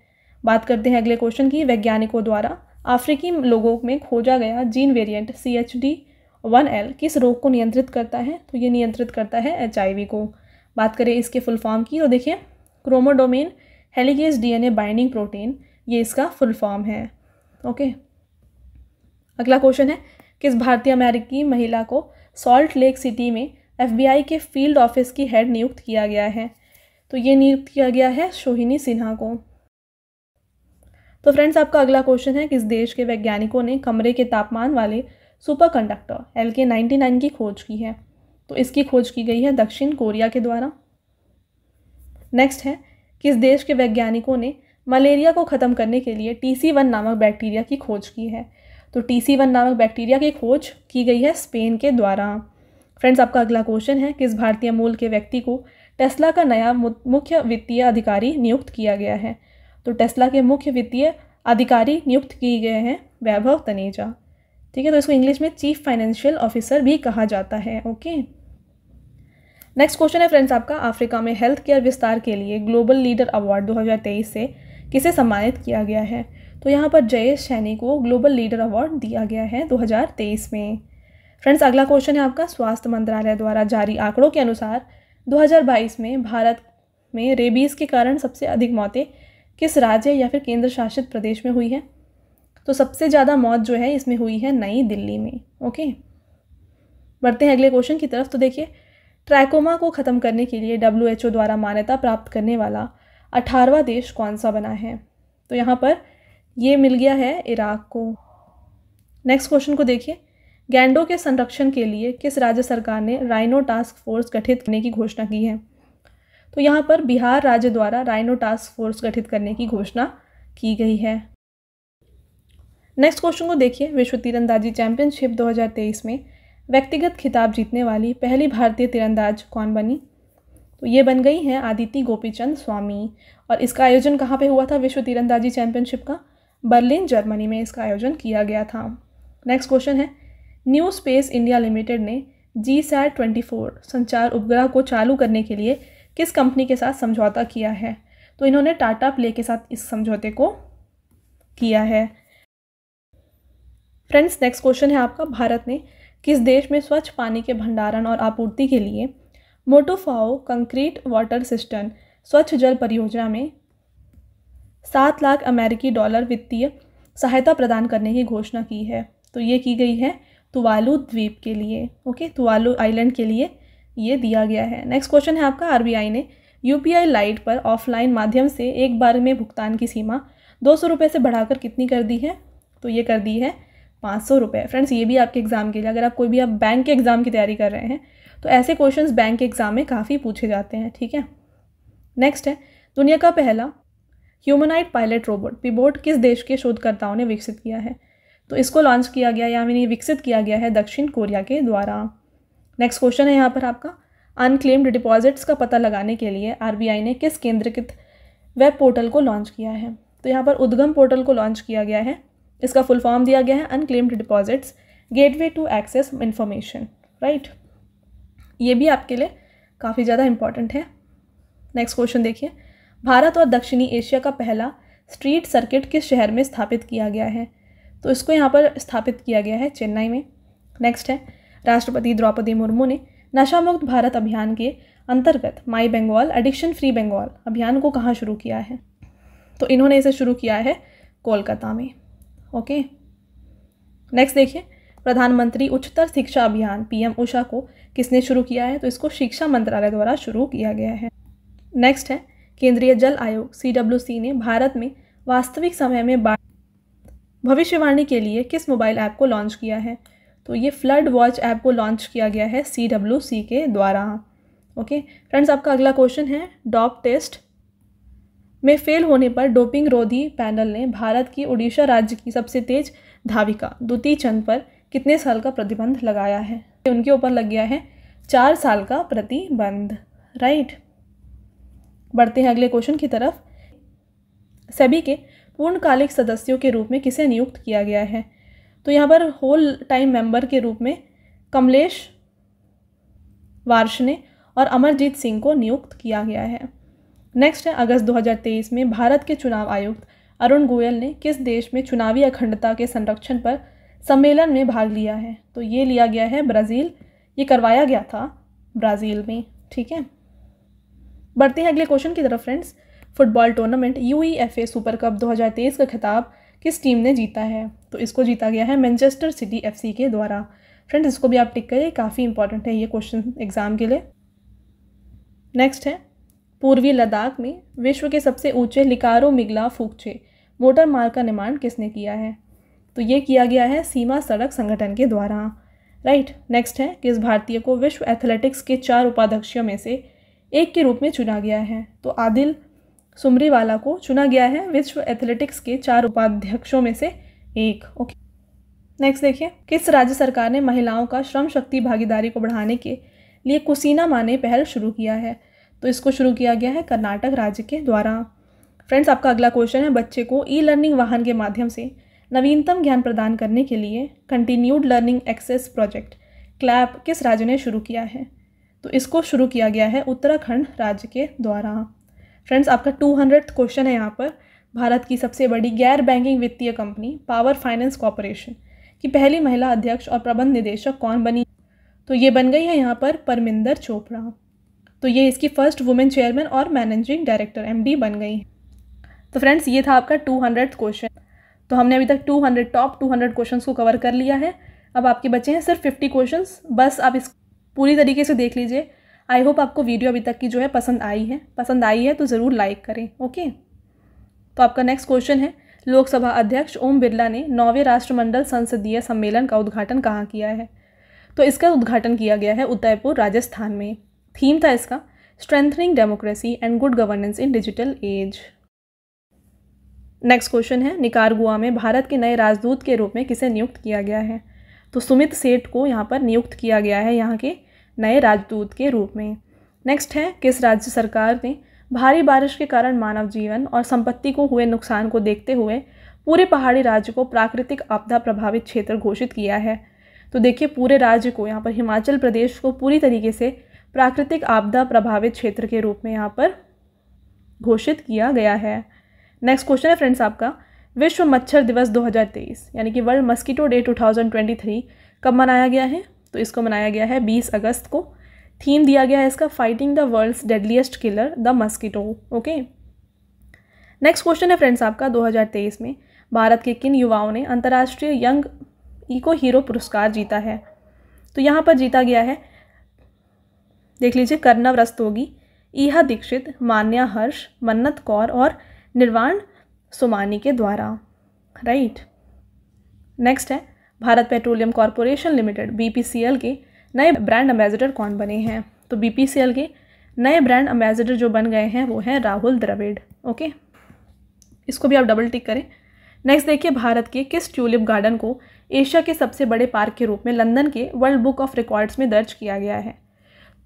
S1: बात करते हैं अगले क्वेश्चन की। वैज्ञानिकों द्वारा अफ्रीकी लोगों में खोजा गया gene variant C H D one L किस रोग को नियंत्रित करता है? तो ये नियंत्रित करता है एच को। बात करें इसके फुल फॉर्म की तो देखिए, chromodomain helicase DNA binding protein, ये इसका फुल फॉर्म है। ओके, अगला क्वेश्चन है, किस भारतीय अमेरिकी महिला को सॉल्ट लेक सिटी में एफबीआई के फ़ील्ड ऑफ़िस की हेड नियुक्त किया गया है? तो ये नियुक्त किया गया है शोहिनी सिन्हा को। तो फ्रेंड्स, आपका अगला क्वेश्चन है, किस देश के वैज्ञानिकों ने कमरे के तापमान वाले superconductor L K ninety nine की खोज की है। तो इसकी खोज की गई है दक्षिण कोरिया के द्वारा। नेक्स्ट है, किस देश के वैज्ञानिकों ने मलेरिया को ख़त्म करने के लिए टी सी वन नामक बैक्टीरिया की खोज की है? तो टी सी वन नामक बैक्टीरिया की खोज की गई है स्पेन के द्वारा। फ्रेंड्स आपका अगला क्वेश्चन है, किस भारतीय मूल के व्यक्ति को टेस्ला का नया मुख्य वित्तीय अधिकारी नियुक्त किया गया है? तो टेस्ला के मुख्य वित्तीय अधिकारी नियुक्त किए गए हैं वैभव तनेजा। ठीक है तो इसको इंग्लिश में चीफ फाइनेंशियल ऑफिसर भी कहा जाता है ओके नेक्स्ट क्वेश्चन है फ्रेंड्स आपका अफ्रीका में हेल्थ केयर विस्तार के लिए ग्लोबल लीडर अवार्ड 2023 से किसे सम्मानित किया गया है? तो यहाँ पर जयेश सैनी को ग्लोबल लीडर अवार्ड दिया गया है 2023 में। फ्रेंड्स अगला क्वेश्चन है आपका, स्वास्थ्य मंत्रालय द्वारा जारी आंकड़ों के अनुसार 2022 में भारत में रेबीज़ के कारण सबसे अधिक मौतें किस राज्य या फिर केंद्र शासित प्रदेश में हुई है? तो सबसे ज़्यादा मौत जो है इसमें हुई है नई दिल्ली में ओके बढ़ते हैं अगले क्वेश्चन की तरफ़। तो देखिए, ट्रैकोमा को ख़त्म करने के लिए डब्ल्यूएचओ द्वारा मान्यता प्राप्त करने वाला अठारवा देश कौन सा बना है? तो यहाँ पर ये मिल गया है इराक को। नेक्स्ट क्वेश्चन को देखिए, गैंडो के संरक्षण के लिए किस राज्य सरकार ने राइनो टास्क फोर्स गठित करने की घोषणा की है? तो यहाँ पर बिहार राज्य द्वारा राइनो टास्क फोर्स गठित करने की घोषणा की गई है। नेक्स्ट क्वेश्चन को देखिए, विश्व तीरंदाजी चैंपियनशिप 2023 में व्यक्तिगत खिताब जीतने वाली पहली भारतीय तीरंदाज कौन बनी? तो ये बन गई हैं आदिति गोपीचंद स्वामी। और इसका आयोजन कहाँ पे हुआ था विश्व तीरंदाजी चैंपियनशिप का? बर्लिन, जर्मनी में इसका आयोजन किया गया था। नेक्स्ट क्वेश्चन है। न्यू स्पेस इंडिया लिमिटेड ने जी सैट ट्वेंटी फोर संचार उपग्रह को चालू करने के लिए किस कंपनी के साथ समझौता किया है? तो इन्होंने टाटा प्ले के साथ इस समझौते को किया है। फ्रेंड्स नेक्स्ट क्वेश्चन है आपका भारत ने किस देश में स्वच्छ पानी के भंडारण और आपूर्ति के लिए मोटोफाओ कंक्रीट वाटर सिस्टम स्वच्छ जल परियोजना में सात लाख अमेरिकी डॉलर वित्तीय सहायता प्रदान करने की घोषणा की है? तो ये की गई है तुवालू द्वीप के लिए ओके तुवालू आइलैंड के लिए ये दिया गया है। नेक्स्ट क्वेश्चन है आपका आरबीआई ने। यूपीआई लाइट पर ऑफलाइन माध्यम से एक बार में भुगतान की सीमा दो सौ रुपये से बढ़ाकर कितनी कर दी है? तो ये कर दी है पाँच सौ रुपये फ्रेंड्स ये भी आपके एग्ज़ाम के लिए, अगर आप कोई भी आप बैंक के एग्ज़ाम की तैयारी कर रहे हैं तो ऐसे क्वेश्चंस बैंक के एग्ज़ाम में काफ़ी पूछे जाते हैं, ठीक है? नेक्स्ट है, दुनिया का पहला ह्यूमनाइट पायलट रोबोट पिबोट किस देश के शोधकर्ताओं ने विकसित किया है? तो इसको लॉन्च किया गया, या मैंने विकसित किया गया है दक्षिण कोरिया के द्वारा। नेक्स्ट क्वेश्चन है यहाँ पर आपका। अनक्लेम्ड डिपॉजिट्स का पता लगाने के लिए आरबीआई ने किस केंद्रीकृत वेब पोर्टल को लॉन्च किया है? तो यहाँ पर उद्गम पोर्टल को लॉन्च किया गया है। इसका फुल फॉर्म दिया गया है unclaimed deposits gateway to access information right ये भी आपके लिए काफ़ी ज़्यादा इंपॉर्टेंट है। नेक्स्ट क्वेश्चन देखिए। भारत और दक्षिणी एशिया का पहला स्ट्रीट सर्किट किस शहर में स्थापित किया गया है? तो इसको यहाँ पर स्थापित किया गया है चेन्नई में। नेक्स्ट है। राष्ट्रपति द्रौपदी मुर्मू ने नशा मुक्त भारत अभियान के अंतर्गत my Bengal addiction free Bengal अभियान को कहाँ शुरू किया है? तो इन्होंने इसे शुरू किया है कोलकाता में। ओके नेक्स्ट देखिए, प्रधानमंत्री उच्चतर शिक्षा अभियान, पीएम उषा को किसने शुरू किया है? तो इसको शिक्षा मंत्रालय द्वारा शुरू किया गया है। नेक्स्ट है, केंद्रीय जल आयोग सीडब्ल्यूसी ने भारत में वास्तविक समय में भविष्यवाणी के लिए किस मोबाइल ऐप को लॉन्च किया है? तो ये फ्लड वॉच ऐप को लॉन्च किया गया है सीडब्ल्यूसी के द्वारा। ओके फ्रेंड्स आपका अगला क्वेश्चन है, डॉप टेस्ट में फेल होने पर डोपिंग रोधी पैनल ने भारत की उड़ीसा राज्य की सबसे तेज धाविका द्वितीय चंद पर कितने साल का प्रतिबंध लगाया है? उनके ऊपर लग गया है चार साल का प्रतिबंध राइट बढ़ते हैं अगले क्वेश्चन की तरफ़। सभी के पूर्णकालिक सदस्यों के रूप में किसे नियुक्त किया गया है? तो यहाँ पर होल टाइम मेंबर के रूप में कमलेश वार्षने और अमरजीत सिंह को नियुक्त किया गया है। नेक्स्ट है, अगस्त 2023 में भारत के चुनाव आयुक्त अरुण गोयल ने किस देश में चुनावी अखंडता के संरक्षण पर सम्मेलन में भाग लिया है? तो ये लिया गया है ब्राज़ील। ये करवाया गया था ब्राज़ील में, ठीक है? बढ़ते हैं अगले क्वेश्चन की तरफ़ friends. Football tournament U E super cup 2023 का खिताब किस टीम ने जीता है? तो इसको जीता गया है मैनचेस्टर सिटी एफसी के द्वारा। फ्रेंड्स, इसको भी आप टिक करिए, काफ़ी इंपॉर्टेंट है ये क्वेश्चन एग्ज़ाम के लिए। नेक्स्ट है पूर्वी लद्दाख में विश्व के सबसे ऊँचे लिकारो मिगला फूकचे, मोटर मार्ग का निर्माण किसने किया है? तो ये किया गया है सीमा सड़क संगठन के द्वारा। राइट, नेक्स्ट है कि इस भारतीय को विश्व एथलेटिक्स के चार उपाध्यक्षों में से एक के रूप में चुना गया है। तो आदिल सुमरीवाला को चुना गया है विश्व एथलेटिक्स के चार उपाध्यक्षों में से एक। ओके। नेक्स्ट देखिए, किस राज्य सरकार ने महिलाओं का श्रम शक्ति भागीदारी को बढ़ाने के लिए कुसीना माने पहल शुरू किया है? तो इसको शुरू किया गया है कर्नाटक राज्य के द्वारा। फ्रेंड्स, आपका अगला क्वेश्चन है बच्चे को ई लर्निंग वाहन के माध्यम से नवीनतम ज्ञान प्रदान करने के लिए continued learning access project CLAP किस राज्य ने शुरू किया है? तो इसको शुरू किया गया है उत्तराखंड राज्य के द्वारा। फ्रेंड्स, आपका टू हंड्रेड क्वेश्चन है यहाँ पर। भारत की सबसे बड़ी गैर बैंकिंग वित्तीय कंपनी पावर फाइनेंस कॉरपोरेशन की पहली महिला अध्यक्ष और प्रबंध निदेशक कौन बनी? तो ये बन गई है यहाँ पर परमिंदर चोपड़ा। तो ये इसकी फ़र्स्ट वुमेन चेयरमैन और मैनेजिंग डायरेक्टर एमडी बन गई। तो फ्रेंड्स ये था आपका टू हंड्रेड क्वेश्चन तो हमने अभी तक 200 टॉप 200 क्वेश्चंस को कवर कर लिया है। अब आपके बच्चे हैं सिर्फ़ फिफ्टी क्वेश्चन बस आप इस पूरी तरीके से देख लीजिए। आई होप आपको वीडियो अभी तक की जो है पसंद आई है। पसंद आई है तो ज़रूर लाइक करें ओके तो आपका नेक्स्ट क्वेश्चन है। लोकसभा अध्यक्ष ओम बिरला ने नौवें राष्ट्रमंडल संसदीय सम्मेलन का उद्घाटन कहाँ किया है? तो इसका उद्घाटन किया गया है उदयपुर, राजस्थान में। थीम था इसका strengthening democracy and good governance in digital age next question है, निकारगुआ में भारत के नए राजदूत के रूप में किसे नियुक्त किया गया है? तो सुमित सेठ को यहाँ पर नियुक्त किया गया है, यहाँ के नए राजदूत के रूप में। नेक्स्ट है, किस राज्य सरकार ने भारी बारिश के कारण मानव जीवन और संपत्ति को हुए नुकसान को देखते हुए पूरे पहाड़ी राज्य को प्राकृतिक आपदा प्रभावित क्षेत्र घोषित किया है? तो देखिए, पूरे राज्य को, यहाँ पर हिमाचल प्रदेश को पूरी तरीके से प्राकृतिक आपदा प्रभावित क्षेत्र के रूप में यहाँ पर घोषित किया गया है। नेक्स्ट क्वेश्चन है फ्रेंड्स आपका। विश्व मच्छर दिवस 2023 यानी कि वर्ल्ड मस्कीटो डे 2023 कब मनाया गया है? तो इसको मनाया गया है 20 अगस्त को। थीम दिया गया है इसका fighting the world's deadliest killer the mosquito okay next question है फ्रेंड्स आपका 2023 में। भारत के किन युवाओं ने अंतर्राष्ट्रीय यंग इको हीरो पुरस्कार जीता है? तो यहाँ पर जीता गया है देख लीजिए कर्णव रस्तोगी ईहा दीक्षित, मान्या, हर्ष, मन्नत कौर और निर्वाण सुमानी के द्वारा। राइट नेक्स्ट है, Bharat petroleum corporation limited BPCL के नए ब्रांड एम्बेसडर कौन बने हैं? तो बीपीसीएल के नए ब्रांड एम्बेसडर जो बन गए हैं, वो हैं राहुल द्रविड़। ओके इसको भी आप डबल टिक करें। नेक्स्ट देखिए, भारत के किस ट्यूलिप गार्डन को एशिया के सबसे बड़े पार्क के रूप में लंदन के वर्ल्ड बुक ऑफ़ रिकॉर्ड्स में दर्ज किया गया है।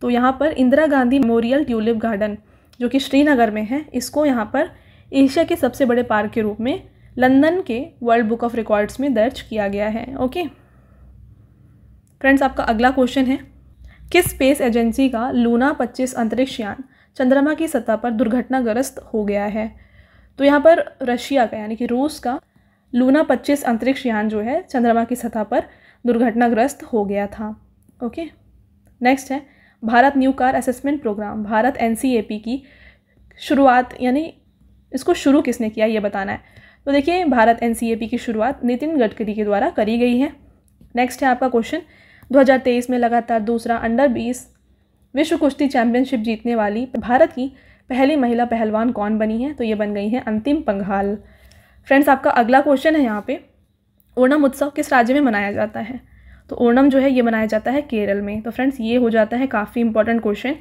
S1: तो यहाँ पर Indira Gandhi memorial tulip garden, जो कि श्रीनगर में है, इसको यहाँ पर एशिया के सबसे बड़े पार्क के रूप में लंदन के वर्ल्ड बुक ऑफ़ रिकॉर्ड्स में दर्ज किया गया है, ओके? फ्रेंड्स, आपका अगला क्वेश्चन है, किस स्पेस एजेंसी का लूना 25 अंतरिक्ष यान चंद्रमा की सतह पर दुर्घटनाग्रस्त हो गया है? तो यहाँ पर रशिया का, यानी कि रूस का लूना 25 अंतरिक्ष यान जो है, चंद्रमा की सतह पर दुर्घटनाग्रस्त हो गया था, ओके? नेक्स्ट है Bharat new car assessment programme, Bharat NCAP की शुरुआत, यानी इसको शुरू किसने किया ये बताना है। तो देखिए, भारत एनसीएपी की शुरुआत नितिन गडकरी के द्वारा करी गई है। नेक्स्ट है आपका क्वेश्चन 2023 में लगातार दूसरा अंडर 20 विश्व कुश्ती चैंपियनशिप जीतने वाली भारत की पहली महिला पहलवान कौन बनी है? तो ये बन गई हैं अंतिम पंघाल। फ्रेंड्स आपका अगला क्वेश्चन है यहाँ पे। ओणम उत्सव किस राज्य में मनाया जाता है? तो ओणम जो है ये मनाया जाता है केरल में। तो फ्रेंड्स, ये हो जाता है काफ़ी इंपॉर्टेंट क्वेश्चन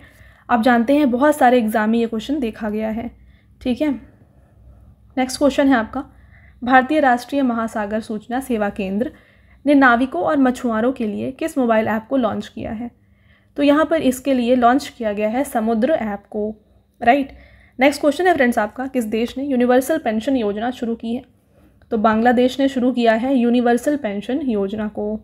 S1: आप जानते हैं बहुत सारे एग्ज़ाम में ये क्वेश्चन देखा गया है। ठीक है? नेक्स्ट क्वेश्चन है आपका। भारतीय राष्ट्रीय महासागर सूचना सेवा केंद्र ने नाविकों और मछुआरों के लिए किस मोबाइल ऐप को लॉन्च किया है? तो यहाँ पर इसके लिए लॉन्च किया गया है समुद्र ऐप को। राइट नेक्स्ट क्वेश्चन है फ्रेंड्स आपका। किस देश ने यूनिवर्सल पेंशन योजना शुरू की है? तो बांग्लादेश ने शुरू किया है यूनिवर्सल पेंशन योजना को।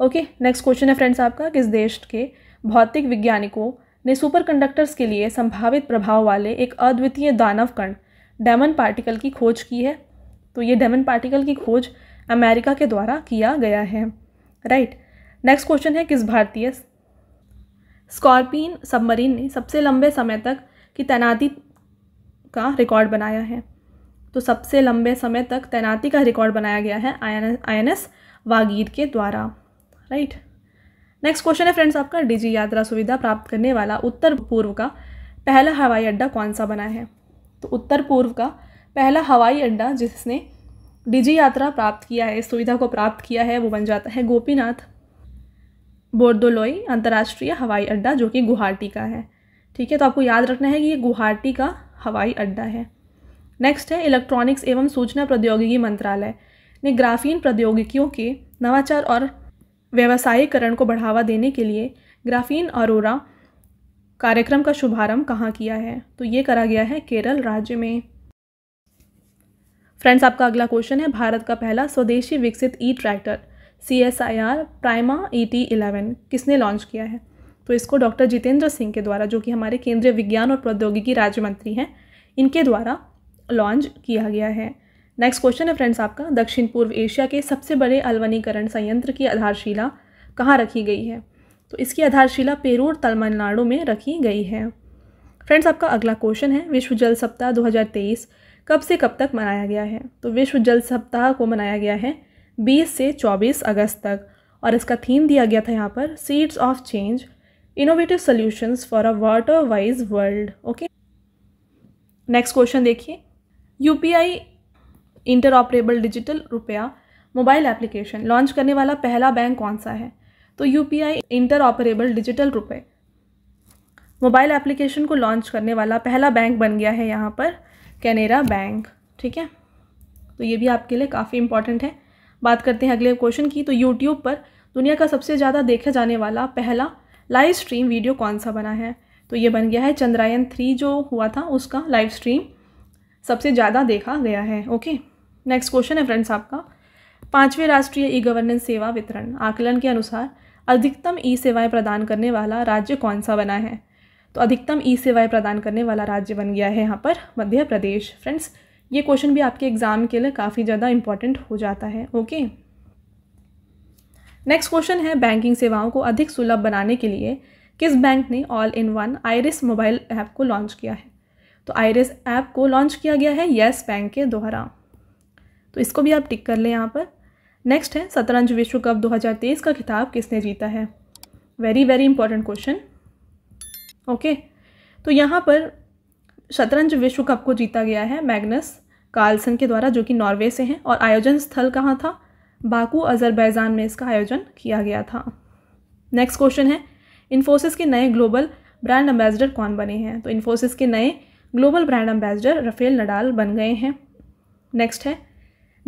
S1: ओके नेक्स्ट क्वेश्चन है फ्रेंड्स आपका, किस देश के भौतिक वैज्ञानिकों ने सुपर कंडक्टर्स के लिए संभावित प्रभाव वाले एक अद्वितीय दानव कण डेमन पार्टिकल की खोज की है? तो ये डेमन पार्टिकल की खोज अमेरिका के द्वारा किया गया है राइट नेक्स्ट क्वेश्चन है, किस भारतीय स्कॉर्पियन सबमरीन ने सबसे लंबे समय तक की तैनाती का रिकॉर्ड बनाया है? तो सबसे लंबे समय तक तैनाती का रिकॉर्ड बनाया गया है आई एन वागीर के द्वारा। राइट नेक्स्ट क्वेश्चन है फ्रेंड्स आपका डिजी यात्रा सुविधा प्राप्त करने वाला उत्तर पूर्व का पहला हवाई अड्डा कौन सा बना है? तो उत्तर पूर्व का पहला हवाई अड्डा जिसने डिजी यात्रा प्राप्त किया है, इस सुविधा को प्राप्त किया है, वो बन जाता है गोपीनाथ बोर्दोलोई अंतर्राष्ट्रीय हवाई अड्डा, जो कि गुवाहाटी का है। ठीक है तो आपको याद रखना है कि ये गुवाहाटी का हवाई अड्डा है। नेक्स्ट है इलेक्ट्रॉनिक्स एवं सूचना प्रौद्योगिकी मंत्रालय ने ग्राफीन प्रौद्योगिकियों के नवाचार और व्यवसायीकरण को बढ़ावा देने के लिए ग्राफीन अरोरा कार्यक्रम का शुभारंभ कहाँ किया है? तो ये करा गया है केरल राज्य में। फ्रेंड्स, आपका अगला क्वेश्चन है, भारत का पहला स्वदेशी विकसित E tractor C S I R prima E T eleven किसने लॉन्च किया है? तो इसको डॉक्टर जितेंद्र सिंह के द्वारा, जो कि हमारे केंद्रीय विज्ञान और प्रौद्योगिकी राज्य मंत्री हैं, इनके द्वारा लॉन्च किया गया है। नेक्स्ट क्वेश्चन है फ्रेंड्स आपका, दक्षिण पूर्व एशिया के सबसे बड़े अलवनीकरण संयंत्र की आधारशिला कहाँ रखी गई है? तो इसकी आधारशिला पेरूर तमिलनाडु में रखी गई है। फ्रेंड्स आपका अगला क्वेश्चन है, विश्व जल सप्ताह 2023 कब से कब तक मनाया गया है? तो विश्व जल सप्ताह को मनाया गया है 20 से 24 अगस्त तक और इसका थीम दिया गया था यहाँ पर seeds of change innovative solutions for a water wise world okay next question देखिए यूपीआई इंटर ऑपरेबल डिजिटल रुपया मोबाइल एप्लीकेशन लॉन्च करने वाला पहला बैंक कौन सा है? तो U P I interoperable digital रुपये मोबाइल एप्लीकेशन को लॉन्च करने वाला पहला बैंक बन गया है यहाँ पर कैनेरा बैंक ठीक है? तो ये भी आपके लिए काफ़ी इंपॉर्टेंट है। बात करते हैं अगले क्वेश्चन की तो यूट्यूब पर दुनिया का सबसे ज़्यादा देखा जाने वाला पहला लाइव स्ट्रीम वीडियो कौन सा बना है? तो ये बन गया है चंद्रायन थ्री जो हुआ था उसका लाइव स्ट्रीम सबसे ज़्यादा देखा गया है ओके नेक्स्ट क्वेश्चन है फ्रेंड्स आपका। पाँचवें राष्ट्रीय ई गवर्नेंस सेवा वितरण। आकलन के अनुसार, अधिकतम ई सेवाएँ प्रदान करने वाला राज्य कौन सा बना है? तो अधिकतम ई सेवाएँ प्रदान करने वाला राज्य बन गया है यहाँ पर मध्य प्रदेश। फ्रेंड्स ये क्वेश्चन भी आपके एग्ज़ाम के लिए काफ़ी ज़्यादा इंपॉर्टेंट हो जाता है ओके नेक्स्ट क्वेश्चन है बैंकिंग सेवाओं को अधिक सुलभ बनाने के लिए किस बैंक ने all in one iris mobile app को लॉन्च किया है? तो आयरिस ऐप को लॉन्च किया गया है येस बैंक के द्वारा। तो इसको भी आप टिक कर लें यहाँ पर। नेक्स्ट है, शतरंज विश्व कप 2023 का खिताब किसने जीता है? Very very important question okay तो यहाँ पर शतरंज विश्व कप को जीता गया है मैग्नस कार्लसन के द्वारा, जो कि नॉर्वे से हैं। और आयोजन स्थल कहाँ था? बाकू, अजरबैजान में इसका आयोजन किया गया था। नेक्स्ट क्वेश्चन है, इन्फोसिस के नए ग्लोबल ब्रांड एम्बेसडर कौन बने हैं? तो इन्फोसिस के नए global brand ambassador Rafael Nadal बन गए हैं। नेक्स्ट है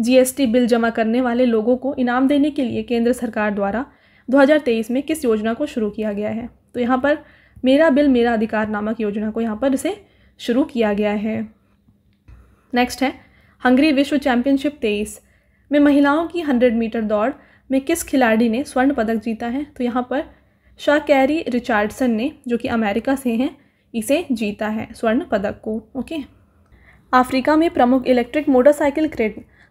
S1: जीएसटी बिल जमा करने वाले लोगों को इनाम देने के लिए केंद्र सरकार द्वारा 2023 में किस योजना को शुरू किया गया है? तो यहाँ पर मेरा बिल, मेरा अधिकार नामक योजना को यहाँ पर इसे शुरू किया गया है। नेक्स्ट है, हंगरी विश्व चैंपियनशिप तेईस में महिलाओं की हंड्रेड मीटर दौड़ में किस खिलाड़ी ने स्वर्ण पदक जीता है? तो यहाँ पर शाह कैरी रिचार्डसन ने, जो कि अमेरिका से हैं, इसे जीता है स्वर्ण पदक को, ओके? अफ्रीका में प्रमुख इलेक्ट्रिक मोटरसाइकिल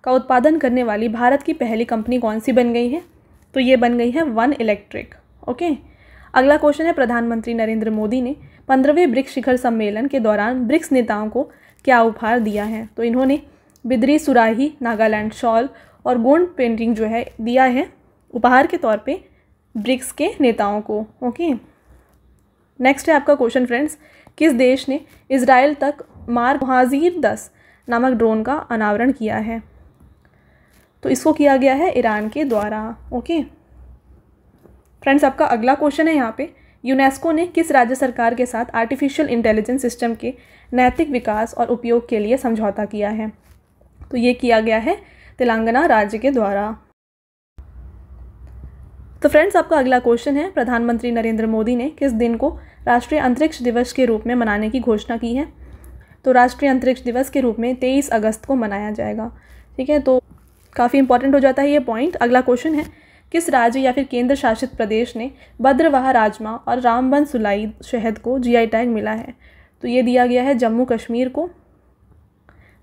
S1: का उत्पादन करने वाली भारत की पहली कंपनी कौन सी बन गई है? तो ये बन गई है वन इलेक्ट्रिक, ओके? अगला क्वेश्चन है प्रधानमंत्री नरेंद्र मोदी ने पंद्रहवें ब्रिक्स शिखर सम्मेलन के दौरान ब्रिक्स नेताओं को क्या उपहार दिया है? तो इन्होंने बिदरी, सुराही, नागालैंड शॉल और गोंड पेंटिंग जो है दिया है उपहार के तौर पे ब्रिक्स के नेताओं को, ओके? नेक्स्ट है आपका क्वेश्चन फ्रेंड्स किस देश ने इसराइल तक मार हाजिर दस नामक ड्रोन का अनावरण किया है? तो इसको किया गया है ईरान के द्वारा ओके फ्रेंड्स आपका अगला क्वेश्चन है यहाँ पे। यूनेस्को ने किस राज्य सरकार के साथ आर्टिफिशियल इंटेलिजेंस सिस्टम के नैतिक विकास और उपयोग के लिए समझौता किया है? तो ये किया गया है तेलंगाना राज्य के द्वारा। तो फ्रेंड्स आपका अगला क्वेश्चन है, प्रधानमंत्री नरेंद्र मोदी ने किस दिन को राष्ट्रीय अंतरिक्ष दिवस के रूप में मनाने की घोषणा की है? तो राष्ट्रीय अंतरिक्ष दिवस के रूप में 23 अगस्त को मनाया जाएगा, ठीक है? तो काफ़ी इंपॉर्टेंट हो जाता है ये पॉइंट अगला क्वेश्चन है, किस राज्य या फिर केंद्र शासित प्रदेश ने भद्रवाह राजमा और रामबन सुलाई शहद को जीआई टैग मिला है? तो ये दिया गया है जम्मू कश्मीर को।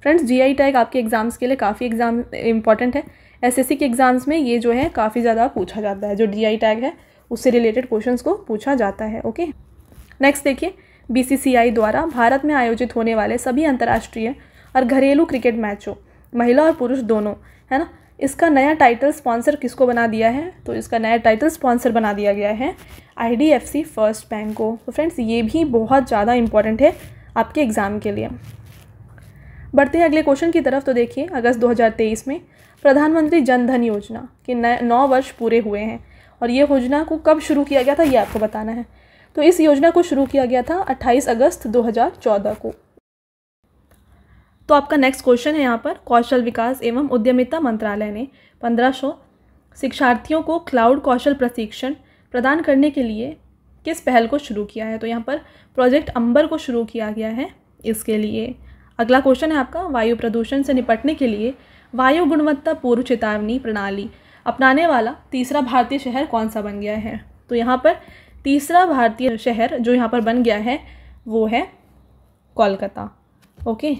S1: फ्रेंड्स जीआई टैग आपके एग्ज़ाम्स के लिए काफ़ी एग्ज़ाम इंपॉर्टेंट है। एसएससी के एग्ज़ाम्स में ये जो है काफ़ी ज़्यादा पूछा जाता है, जो जीआई टैग है, उससे रिलेटेड क्वेश्चन को पूछा जाता है ओके नेक्स्ट देखिए बीसीसीआई द्वारा भारत में आयोजित होने वाले सभी अंतर्राष्ट्रीय और घरेलू क्रिकेट मैचों महिला और पुरुष दोनों। है ना? इसका नया टाइटल स्पॉन्सर किसको बना दिया है? तो इसका नया टाइटल स्पॉन्सर बना दिया गया है आईडीएफसी फ़र्स्ट बैंक को। तो फ्रेंड्स ये भी बहुत ज़्यादा इंपॉर्टेंट है आपके एग्ज़ाम के लिए। बढ़ते हैं अगले क्वेश्चन की तरफ़ तो देखिए, अगस्त 2023 में प्रधानमंत्री जन धन योजना के नए नौ वर्ष पूरे हुए हैं और ये योजना को कब शुरू किया गया था, ये आपको बताना है। तो इस योजना को शुरू किया गया था 28 अगस्त 2014 को। तो आपका नेक्स्ट क्वेश्चन है यहाँ पर, कौशल विकास एवं उद्यमिता मंत्रालय ने पंद्रह शिक्षार्थियों को क्लाउड कौशल प्रशिक्षण प्रदान करने के लिए किस पहल को शुरू किया है? तो यहाँ पर प्रोजेक्ट अंबर को शुरू किया गया है इसके लिए। अगला क्वेश्चन है आपका, वायु प्रदूषण से निपटने के लिए वायु गुणवत्ता पूर्व चेतावनी प्रणाली अपनाने वाला तीसरा भारतीय शहर कौन सा बन गया है? तो यहाँ पर तीसरा भारतीय शहर जो यहाँ पर बन गया है वो है कोलकाता। ओके?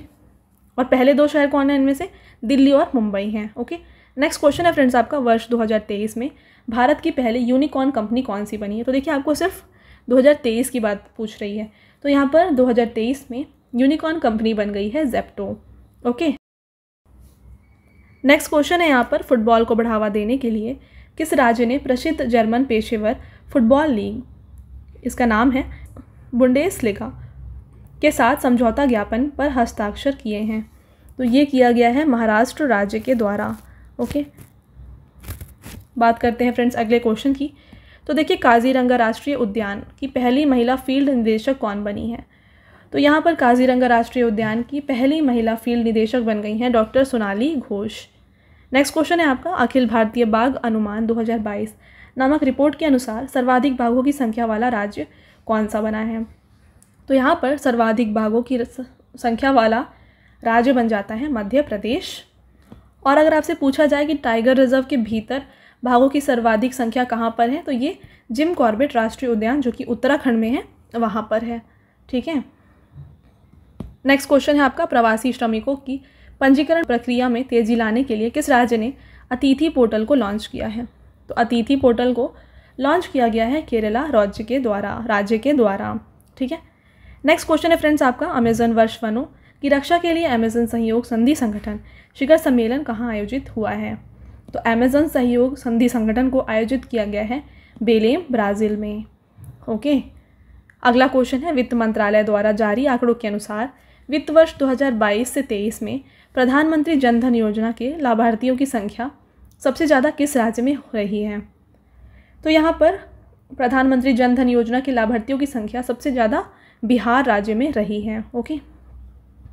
S1: और पहले दो शहर कौन है इनमें से? दिल्ली और मुंबई हैं ओके नेक्स्ट क्वेश्चन है फ्रेंड्स आपका वर्ष 2023 में। भारत की पहली यूनिकॉर्न कंपनी कौन सी बनी है? तो देखिए, आपको सिर्फ़ 2023 की बात पूछ रही है। तो यहाँ पर 2023 में यूनिकॉर्न कंपनी बन गई है जेप्टो ओके नेक्स्ट क्वेश्चन है यहाँ पर फुटबॉल को बढ़ावा देने के लिए। किस राज्य ने प्रसिद्ध जर्मन पेशेवर फुटबॉल लीग इसका नाम है बुंडेसलिगा के साथ समझौता ज्ञापन पर हस्ताक्षर किए हैं। तो ये किया गया है महाराष्ट्र राज्य के द्वारा। ओके? बात करते हैं फ्रेंड्स अगले क्वेश्चन की। तो देखिए, काजीरंगा राष्ट्रीय उद्यान की पहली महिला फ़ील्ड निदेशक कौन बनी है? तो यहाँ पर काजीरंगा राष्ट्रीय उद्यान की पहली महिला फ़ील्ड निदेशक बन गई हैं doctor Sonali Ghosh. Next question है आपका, अखिल भारतीय बाघ अनुमान 2022 नामक रिपोर्ट के अनुसार सर्वाधिक बाघों की संख्या वाला राज्य कौन सा बना है? तो यहाँ पर सर्वाधिक बाघों की संख्या वाला राज्य बन जाता है मध्य प्रदेश। और अगर आपसे पूछा जाए कि टाइगर रिज़र्व के भीतर बाघों की सर्वाधिक संख्या कहाँ पर है तो ये जिम कॉर्बेट राष्ट्रीय उद्यान जो कि उत्तराखंड में है, वहाँ पर है। ठीक है? नेक्स्ट क्वेश्चन है आपका प्रवासी श्रमिकों की पंजीकरण प्रक्रिया में तेज़ी लाने के लिए किस राज्य ने अतिथि पोर्टल को लॉन्च किया है? तो अतिथि पोर्टल को लॉन्च किया गया है केरला राज्य के द्वारा, राज्य के द्वारा। ठीक है? नेक्स्ट क्वेश्चन है फ्रेंड्स आपका अमेजन वर्ष वनों की रक्षा के लिए अमेजन सहयोग संधि संगठन, शिखर सम्मेलन कहाँ आयोजित हुआ है? तो अमेजन सहयोग संधि संगठन को आयोजित किया गया है बेलेम, ब्राज़ील में। ओके? अगला क्वेश्चन है, वित्त मंत्रालय द्वारा जारी आंकड़ों के अनुसार वित्त वर्ष 2022 से 23 में प्रधानमंत्री जन धन योजना के लाभार्थियों की संख्या सबसे ज़्यादा किस राज्य में हो रही है? तो यहाँ पर प्रधानमंत्री जन धन योजना के लाभार्थियों की संख्या सबसे ज़्यादा बिहार राज्य में रही है ओके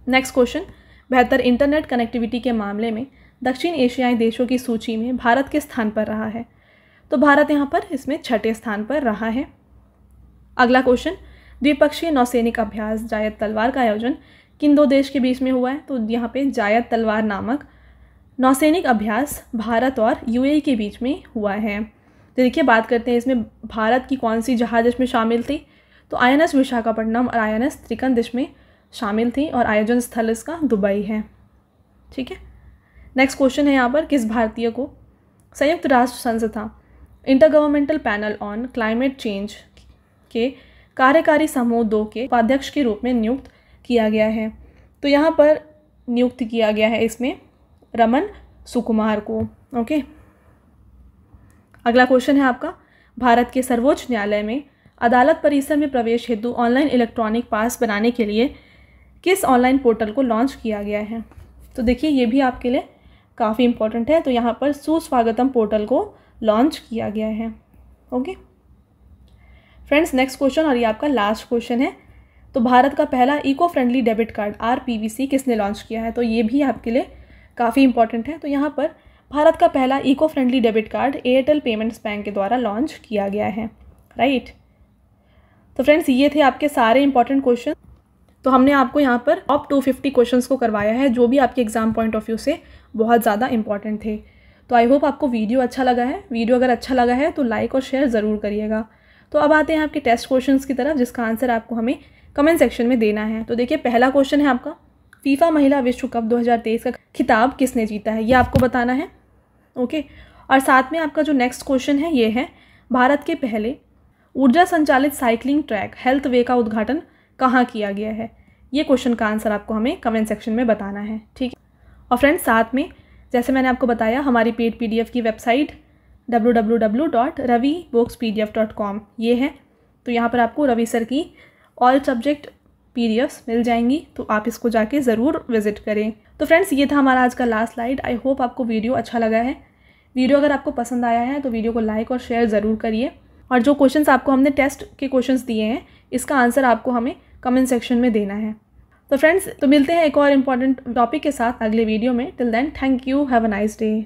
S1: नेक्स्ट क्वेश्चन बेहतर इंटरनेट कनेक्टिविटी के मामले में दक्षिण एशियाई देशों की सूची में भारत के स्थान पर रहा है? तो भारत यहाँ पर इसमें छठे स्थान पर रहा है। अगला क्वेश्चन द्विपक्षीय नौसैनिक अभ्यास जायद तलवार का आयोजन किन दो देश के बीच में हुआ है? तो यहाँ पे जायद तलवार नामक नौसैनिक अभ्यास भारत और यूएई के बीच में हुआ है। तो देखिए, बात करते हैं इसमें भारत की कौन सी जहाज़ इसमें शामिल थी? तो आई एन एस विशाखापट्टनम और आई एन एस त्रिकंद इसमें शामिल थी और आयोजन स्थल इसका दुबई है। ठीक है? नेक्स्ट क्वेश्चन है यहाँ पर, किस भारतीय को संयुक्त राष्ट्र संस्था intergovernmental panel on climate change के कार्यकारी समूह दो के उपाध्यक्ष के रूप में नियुक्त किया गया है। तो यहाँ पर नियुक्त किया गया है इसमें रमन सुकुमार को। ओके अगला क्वेश्चन है आपका, भारत के सर्वोच्च न्यायालय में अदालत परिसर में प्रवेश हेतु ऑनलाइन इलेक्ट्रॉनिक पास बनाने के लिए किस ऑनलाइन पोर्टल को लॉन्च किया गया है? तो देखिए, ये भी आपके लिए काफ़ी इम्पोर्टेंट है। तो यहाँ पर सुस्वागतम पोर्टल को लॉन्च किया गया है। ओके? फ्रेंड्स, नेक्स्ट क्वेश्चन और ये आपका लास्ट क्वेश्चन है। तो भारत का पहला इको फ्रेंडली डेबिट कार्ड आर किसने लॉन्च किया है? तो ये भी आपके लिए काफ़ी इंपॉर्टेंट है। तो यहाँ पर भारत का पहला eco friendly debit card Airtel payments bank के द्वारा लॉन्च किया गया है। राइट? तो फ्रेंड्स ये थे आपके सारे इंपॉर्टेंट क्वेश्चन तो हमने आपको यहाँ पर टॉप टू फिफ्टी क्वेश्चन को करवाया है, जो भी आपके एग्ज़ाम पॉइंट ऑफ़ व्यू से बहुत ज़्यादा इंपॉर्टेंट थे. तो आई होप आपको वीडियो अच्छा लगा है. वीडियो अगर अच्छा लगा है तो लाइक और शेयर ज़रूर करिएगा. तो अब आते हैं आपके टेस्ट क्वेश्चंस की तरफ़, जिसका आंसर आपको हमें कमेंट सेक्शन में देना है. तो देखिए, पहला क्वेश्चन है आपका फीफा महिला विश्व कप 2023 का खिताब किसने जीता है? ये आपको बताना है. ओके और साथ में आपका जो नेक्स्ट क्वेश्चन है, ये है, भारत के पहले ऊर्जा संचालित साइकिलिंग ट्रैक हेल्थ वे का उद्घाटन कहाँ किया गया है? ये क्वेश्चन का आंसर आपको हमें कमेंट सेक्शन में बताना है, ठीक है? और फ्रेंड्स, साथ में, जैसे मैंने आपको बताया, हमारी पेड पीडीएफ की वेबसाइट www.ravibookspdf.com ये है। तो यहाँ पर आपको रवि सर की ऑल सब्जेक्ट पीडीएफ मिल जाएँगी तो आप इसको जाके ज़रूर विज़िट करें। तो फ्रेंड्स, ये था हमारा आज का लास्ट स्लाइड आई होप आपको वीडियो अच्छा लगा है। वीडियो अगर आपको पसंद आया है तो वीडियो को लाइक और शेयर ज़रूर करिए। और जो क्वेश्चन आपको हमने टेस्ट के क्वेश्चन दिए हैं, इसका आंसर आपको हमें कमेंट सेक्शन में देना है। तो फ्रेंड्स तो मिलते हैं एक और इंपॉर्टेंट टॉपिक के साथ अगले वीडियो में। Till then thank you have a nice day